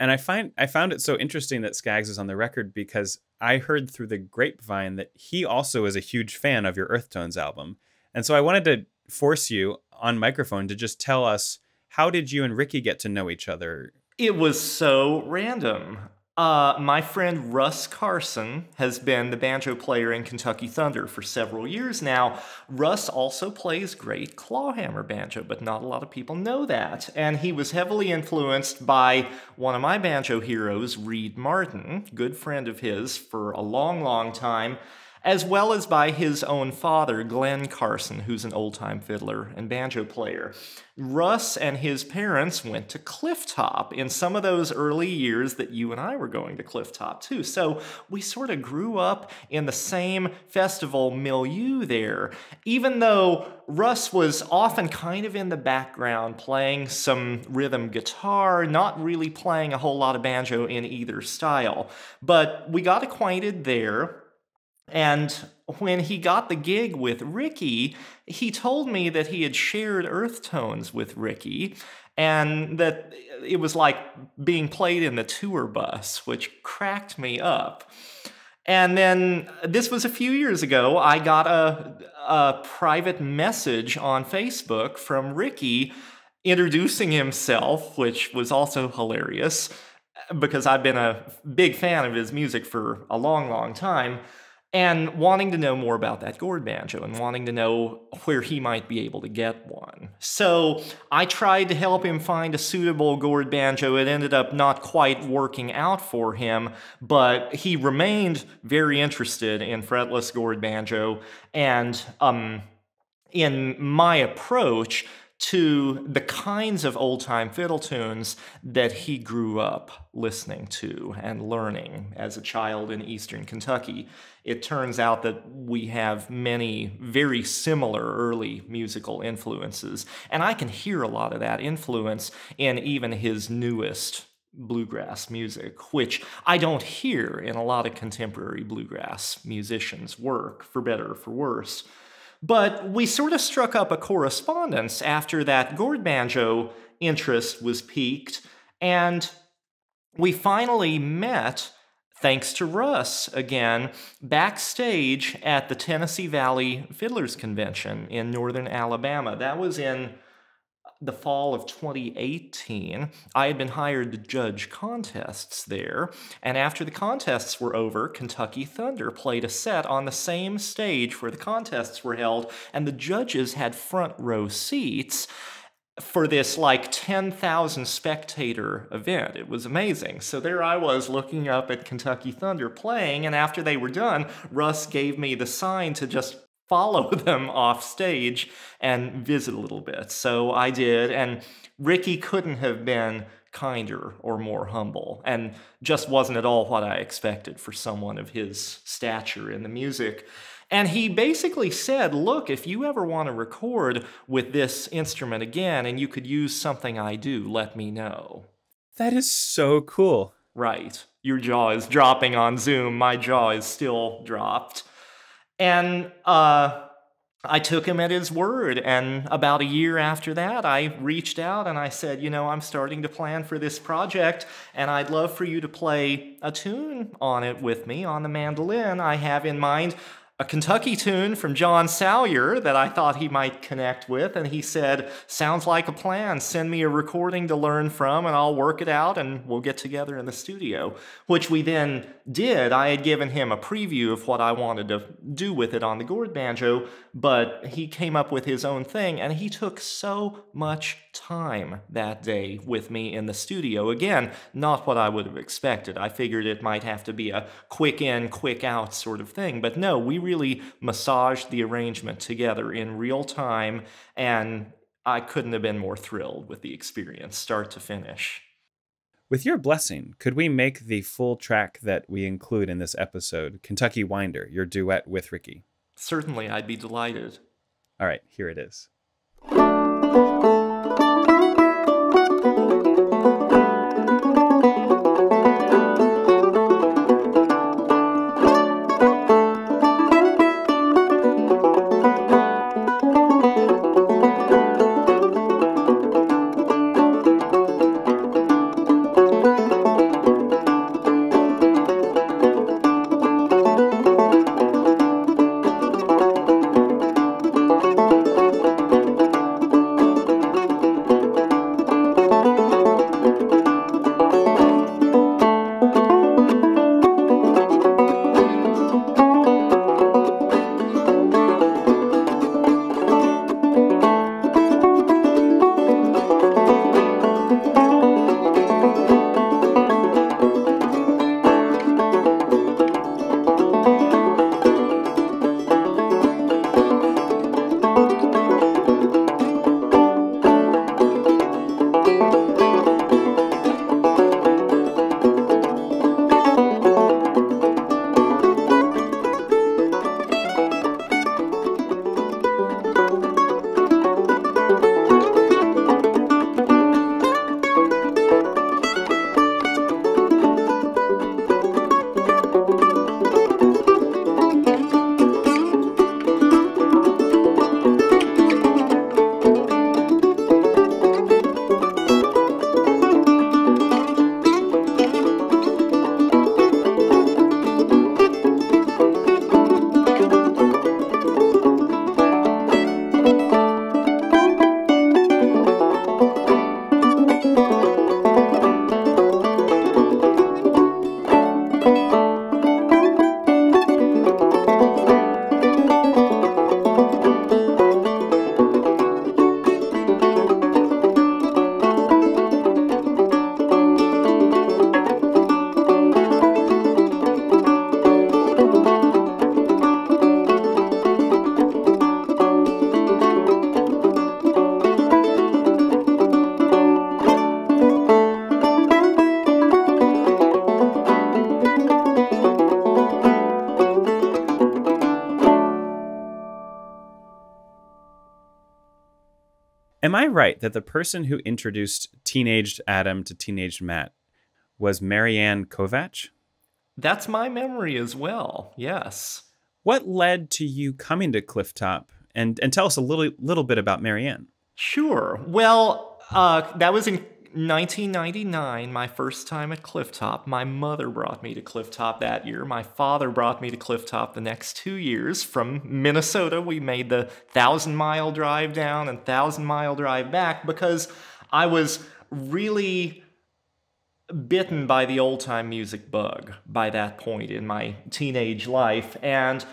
[SPEAKER 1] And I find I found it so interesting that Skaggs is on the record because I heard through the grapevine that he also is a huge fan of your Earth Tones album. And so I wanted to force you on microphone to just tell us how did you and Ricky get to know each other?
[SPEAKER 2] It was so random. Uh, my friend Russ Carson has been the banjo player in Kentucky Thunder for several years now. Russ also plays great clawhammer banjo, but not a lot of people know that. And he was heavily influenced by one of my banjo heroes, Reed Martin, good friend of his for a long, long time as well as by his own father, Glenn Carson, who's an old time fiddler and banjo player. Russ and his parents went to Clifftop in some of those early years that you and I were going to Clifftop too. So we sort of grew up in the same festival milieu there, even though Russ was often kind of in the background playing some rhythm guitar, not really playing a whole lot of banjo in either style. But we got acquainted there And when he got the gig with Ricky, he told me that he had shared Earth Tones with Ricky and that it was like being played in the tour bus, which cracked me up. And then this was a few years ago, I got a, a private message on Facebook from Ricky introducing himself, which was also hilarious because I've been a big fan of his music for a long, long time and wanting to know more about that gourd banjo and wanting to know where he might be able to get one. So I tried to help him find a suitable gourd banjo. It ended up not quite working out for him, but he remained very interested in fretless gourd banjo and um, in my approach to the kinds of old time fiddle tunes that he grew up listening to and learning as a child in eastern Kentucky. It turns out that we have many very similar early musical influences, and I can hear a lot of that influence in even his newest bluegrass music, which I don't hear in a lot of contemporary bluegrass musicians' work, for better or for worse. But we sort of struck up a correspondence after that gourd banjo interest was piqued, and we finally met, thanks to Russ again, backstage at the Tennessee Valley Fiddlers Convention in northern Alabama. That was in the fall of 2018, I had been hired to judge contests there. And after the contests were over, Kentucky Thunder played a set on the same stage where the contests were held, and the judges had front row seats for this like 10,000 spectator event. It was amazing. So there I was looking up at Kentucky Thunder playing, and after they were done, Russ gave me the sign to just follow them off stage and visit a little bit. So I did, and Ricky couldn't have been kinder or more humble, and just wasn't at all what I expected for someone of his stature in the music. And he basically said, Look, if you ever want to record with this instrument again and you could use something I do, let me know.
[SPEAKER 1] That is so cool.
[SPEAKER 2] Right. Your jaw is dropping on Zoom. My jaw is still dropped. And uh, I took him at his word. And about a year after that, I reached out and I said, You know, I'm starting to plan for this project, and I'd love for you to play a tune on it with me on the mandolin. I have in mind a Kentucky tune from John Salyer that I thought he might connect with, and he said, Sounds like a plan. Send me a recording to learn from, and I'll work it out, and we'll get together in the studio. Which we then did. I had given him a preview of what I wanted to do with it on the gourd banjo, but he came up with his own thing, and he took so much time that day with me in the studio. Again, not what I would have expected. I figured it might have to be a quick in, quick out sort of thing, but no, we really massaged the arrangement together in real time, and I couldn't have been more thrilled with the experience, start to finish.
[SPEAKER 1] With your blessing, could we make the full track that we include in this episode Kentucky Winder, your duet with Ricky?
[SPEAKER 2] Certainly, I'd be delighted.
[SPEAKER 1] All right, here it is. Am I right that the person who introduced teenaged Adam to teenaged Matt was Marianne Kovacs?
[SPEAKER 2] That's my memory as well. Yes.
[SPEAKER 1] What led to you coming to Clifftop? And and tell us a little little bit about Marianne.
[SPEAKER 2] Sure. Well, uh, that was in 1999, my first time at Clifftop. My mother brought me to Clifftop that year. My father brought me to Clifftop the next two years. From Minnesota, we made the thousand mile drive down and thousand mile drive back because I was really bitten by the old time music bug by that point in my teenage life. And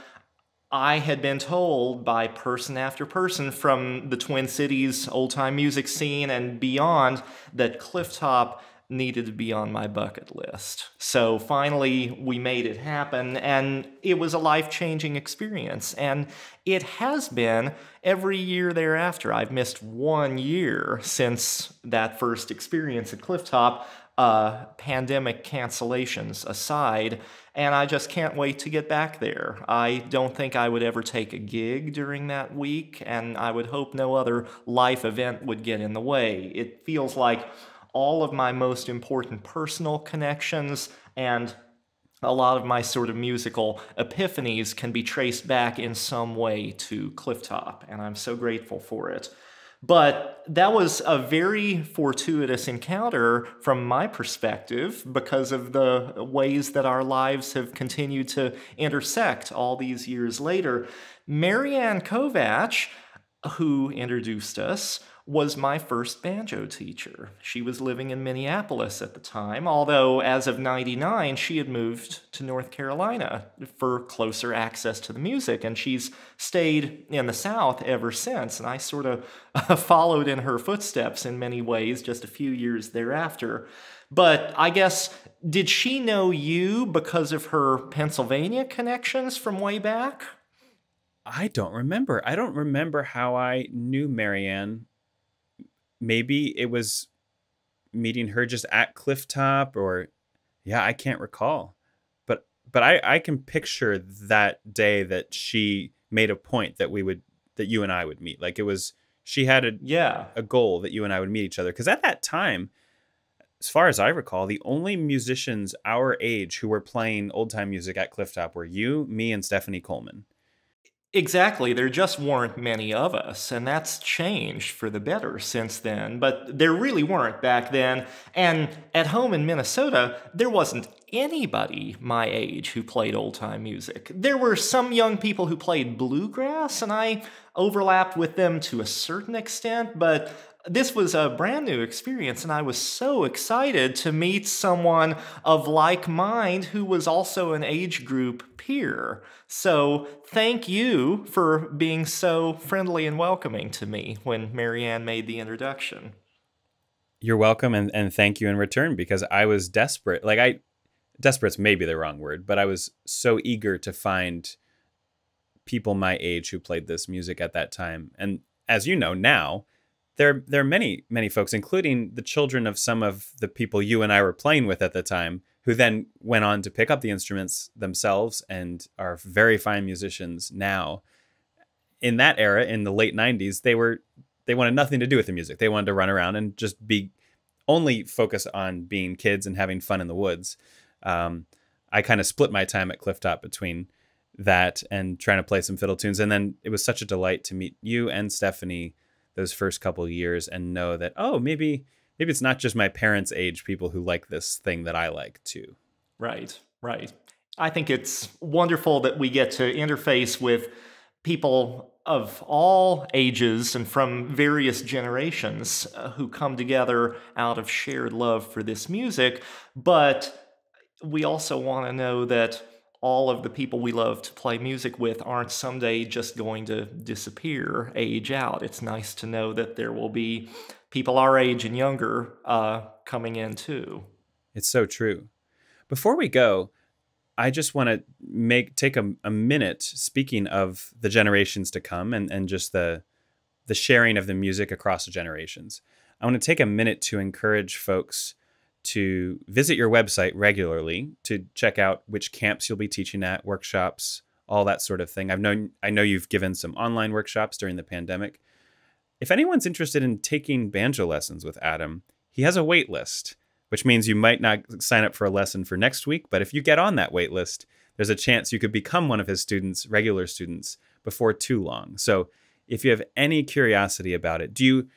[SPEAKER 2] I had been told by person after person from the Twin Cities old time music scene and beyond that Clifftop needed to be on my bucket list. So finally, we made it happen, and it was a life changing experience. And it has been every year thereafter. I've missed one year since that first experience at Clifftop, uh, pandemic cancellations aside. And I just can't wait to get back there. I don't think I would ever take a gig during that week, and I would hope no other life event would get in the way. It feels like all of my most important personal connections and a lot of my sort of musical epiphanies can be traced back in some way to Clifftop, and I'm so grateful for it. But that was a very fortuitous encounter from my perspective because of the ways that our lives have continued to intersect all these years later. Marianne Kovacs, who introduced us, was my first banjo teacher. She was living in Minneapolis at the time, although as of 99, she had moved to North Carolina for closer access to the music, and she's stayed in the South ever since. And I sort of followed in her footsteps in many ways just a few years thereafter. But I guess, did she know you because of her Pennsylvania connections from way back?
[SPEAKER 1] I don't remember. I don't remember how I knew Marianne maybe it was meeting her just at Clifftop or yeah, I can't recall. But but I I can picture that day that she made a point that we would that you and I would meet. Like it was she had a
[SPEAKER 2] yeah,
[SPEAKER 1] a goal that you and I would meet each other cuz at that time as far as I recall, the only musicians our age who were playing old time music at Clifftop were you, me, and Stephanie Coleman.
[SPEAKER 2] Exactly. There just weren't many of us, and that's changed for the better since then. But there really weren't back then. And at home in Minnesota, there wasn't anybody my age who played old time music. There were some young people who played bluegrass, and I overlapped with them to a certain extent, but this was a brand new experience, and I was so excited to meet someone of like mind who was also an age group peer. So, thank you for being so friendly and welcoming to me when Marianne made the introduction.
[SPEAKER 1] You're welcome, and, and thank you in return because I was desperate. Like, I, desperate's maybe the wrong word, but I was so eager to find people my age who played this music at that time. And as you know now, there there are many many folks, including the children of some of the people you and I were playing with at the time, who then went on to pick up the instruments themselves and are very fine musicians now. In that era, in the late '90s, they were they wanted nothing to do with the music. They wanted to run around and just be only focus on being kids and having fun in the woods. Um, I kind of split my time at Clifftop between that and trying to play some fiddle tunes. And then it was such a delight to meet you and Stephanie those first couple years and know that oh maybe maybe it's not just my parents' age people who like this thing that I like too.
[SPEAKER 2] Right, right. I think it's wonderful that we get to interface with people of all ages and from various generations uh, who come together out of shared love for this music, but we also want to know that all of the people we love to play music with aren't someday just going to disappear, age out. It's nice to know that there will be people our age and younger uh, coming in too.
[SPEAKER 1] It's so true. Before we go, I just want to make take a, a minute speaking of the generations to come and, and just the the sharing of the music across the generations. I want to take a minute to encourage folks to visit your website regularly to check out which camps you'll be teaching at, workshops, all that sort of thing. I've known I know you've given some online workshops during the pandemic. if anyone's interested in taking banjo lessons with Adam, he has a wait list, which means you might not sign up for a lesson for next week, but if you get on that wait list, there's a chance you could become one of his students, regular students, before too long. So if you have any curiosity about it, do you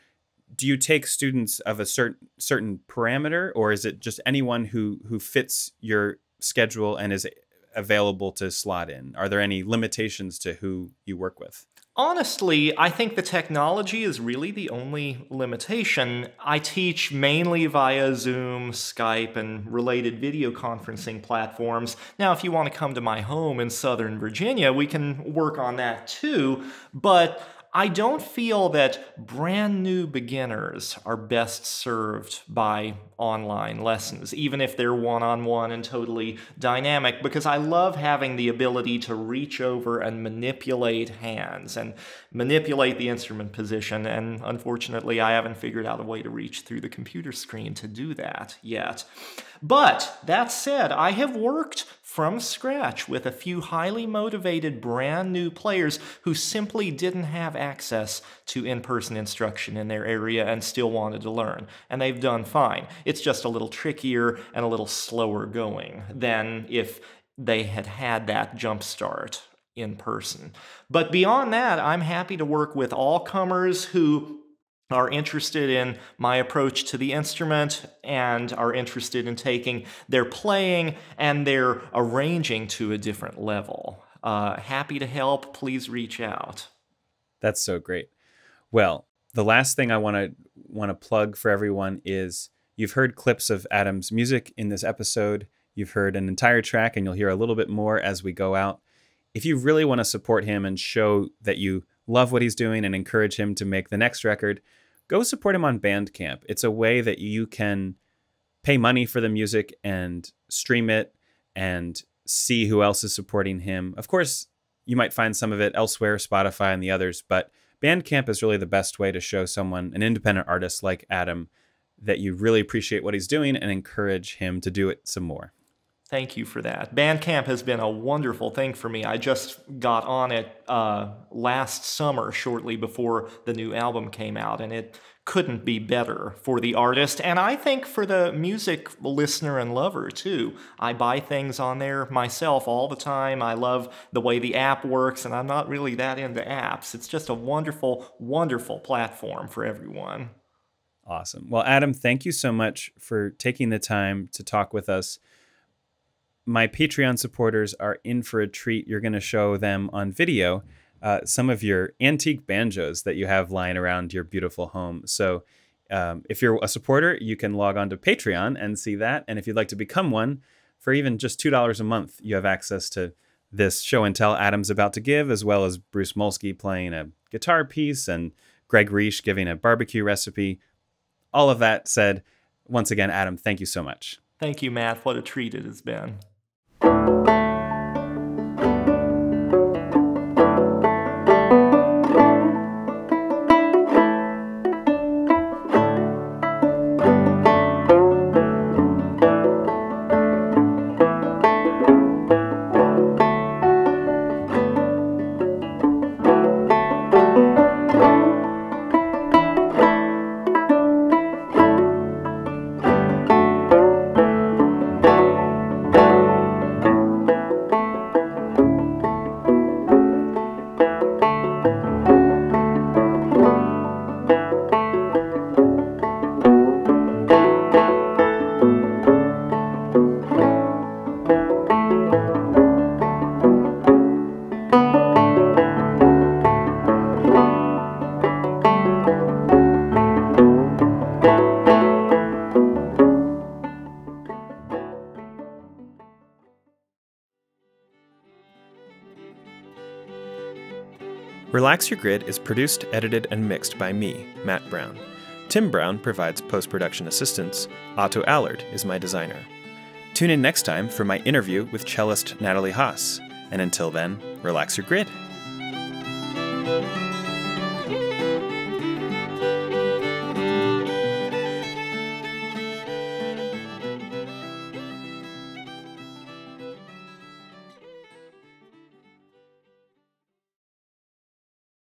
[SPEAKER 1] do you take students of a certain certain parameter or is it just anyone who who fits your schedule and is available to slot in? Are there any limitations to who you work with?
[SPEAKER 2] Honestly, I think the technology is really the only limitation. I teach mainly via Zoom, Skype, and related video conferencing platforms. Now, if you want to come to my home in Southern Virginia, we can work on that too, but I don't feel that brand new beginners are best served by online lessons, even if they're one on one and totally dynamic, because I love having the ability to reach over and manipulate hands and manipulate the instrument position. And unfortunately, I haven't figured out a way to reach through the computer screen to do that yet. But that said, I have worked from scratch with a few highly motivated brand new players who simply didn't have access to in person instruction in their area and still wanted to learn. And they've done fine. It's just a little trickier and a little slower going than if they had had that jump start in person. But beyond that, I'm happy to work with all comers who are interested in my approach to the instrument and are interested in taking their playing and their arranging to a different level. Uh, happy to help. Please reach out.
[SPEAKER 1] That's so great. Well, the last thing I want to want to plug for everyone is you've heard clips of Adam's music in this episode. You've heard an entire track, and you'll hear a little bit more as we go out. If you really want to support him and show that you love what he's doing and encourage him to make the next record, go support him on Bandcamp. It's a way that you can pay money for the music and stream it and see who else is supporting him. Of course, you might find some of it elsewhere, Spotify and the others, but Bandcamp is really the best way to show someone, an independent artist like Adam, that you really appreciate what he's doing and encourage him to do it some more.
[SPEAKER 2] Thank you for that. Bandcamp has been a wonderful thing for me. I just got on it uh, last summer, shortly before the new album came out, and it couldn't be better for the artist, and I think for the music listener and lover too. I buy things on there myself all the time. I love the way the app works, and I'm not really that into apps. It's just a wonderful, wonderful platform for everyone.
[SPEAKER 1] Awesome. Well, Adam, thank you so much for taking the time to talk with us my Patreon supporters are in for a treat. You're going to show them on video uh, some of your antique banjos that you have lying around your beautiful home. So, um, if you're a supporter, you can log on to Patreon and see that. And if you'd like to become one, for even just $2 a month, you have access to this show and tell Adam's about to give, as well as Bruce Molsky playing a guitar piece and Greg Reish giving a barbecue recipe. All of that said, once again, Adam, thank you so much.
[SPEAKER 2] Thank you, Matt. What a treat it has been.
[SPEAKER 3] Relax Your Grid is produced, edited, and mixed by me, Matt Brown. Tim Brown provides post production assistance. Otto Allard is my designer. Tune in next time for my interview with cellist Natalie Haas. And until then, relax your grid.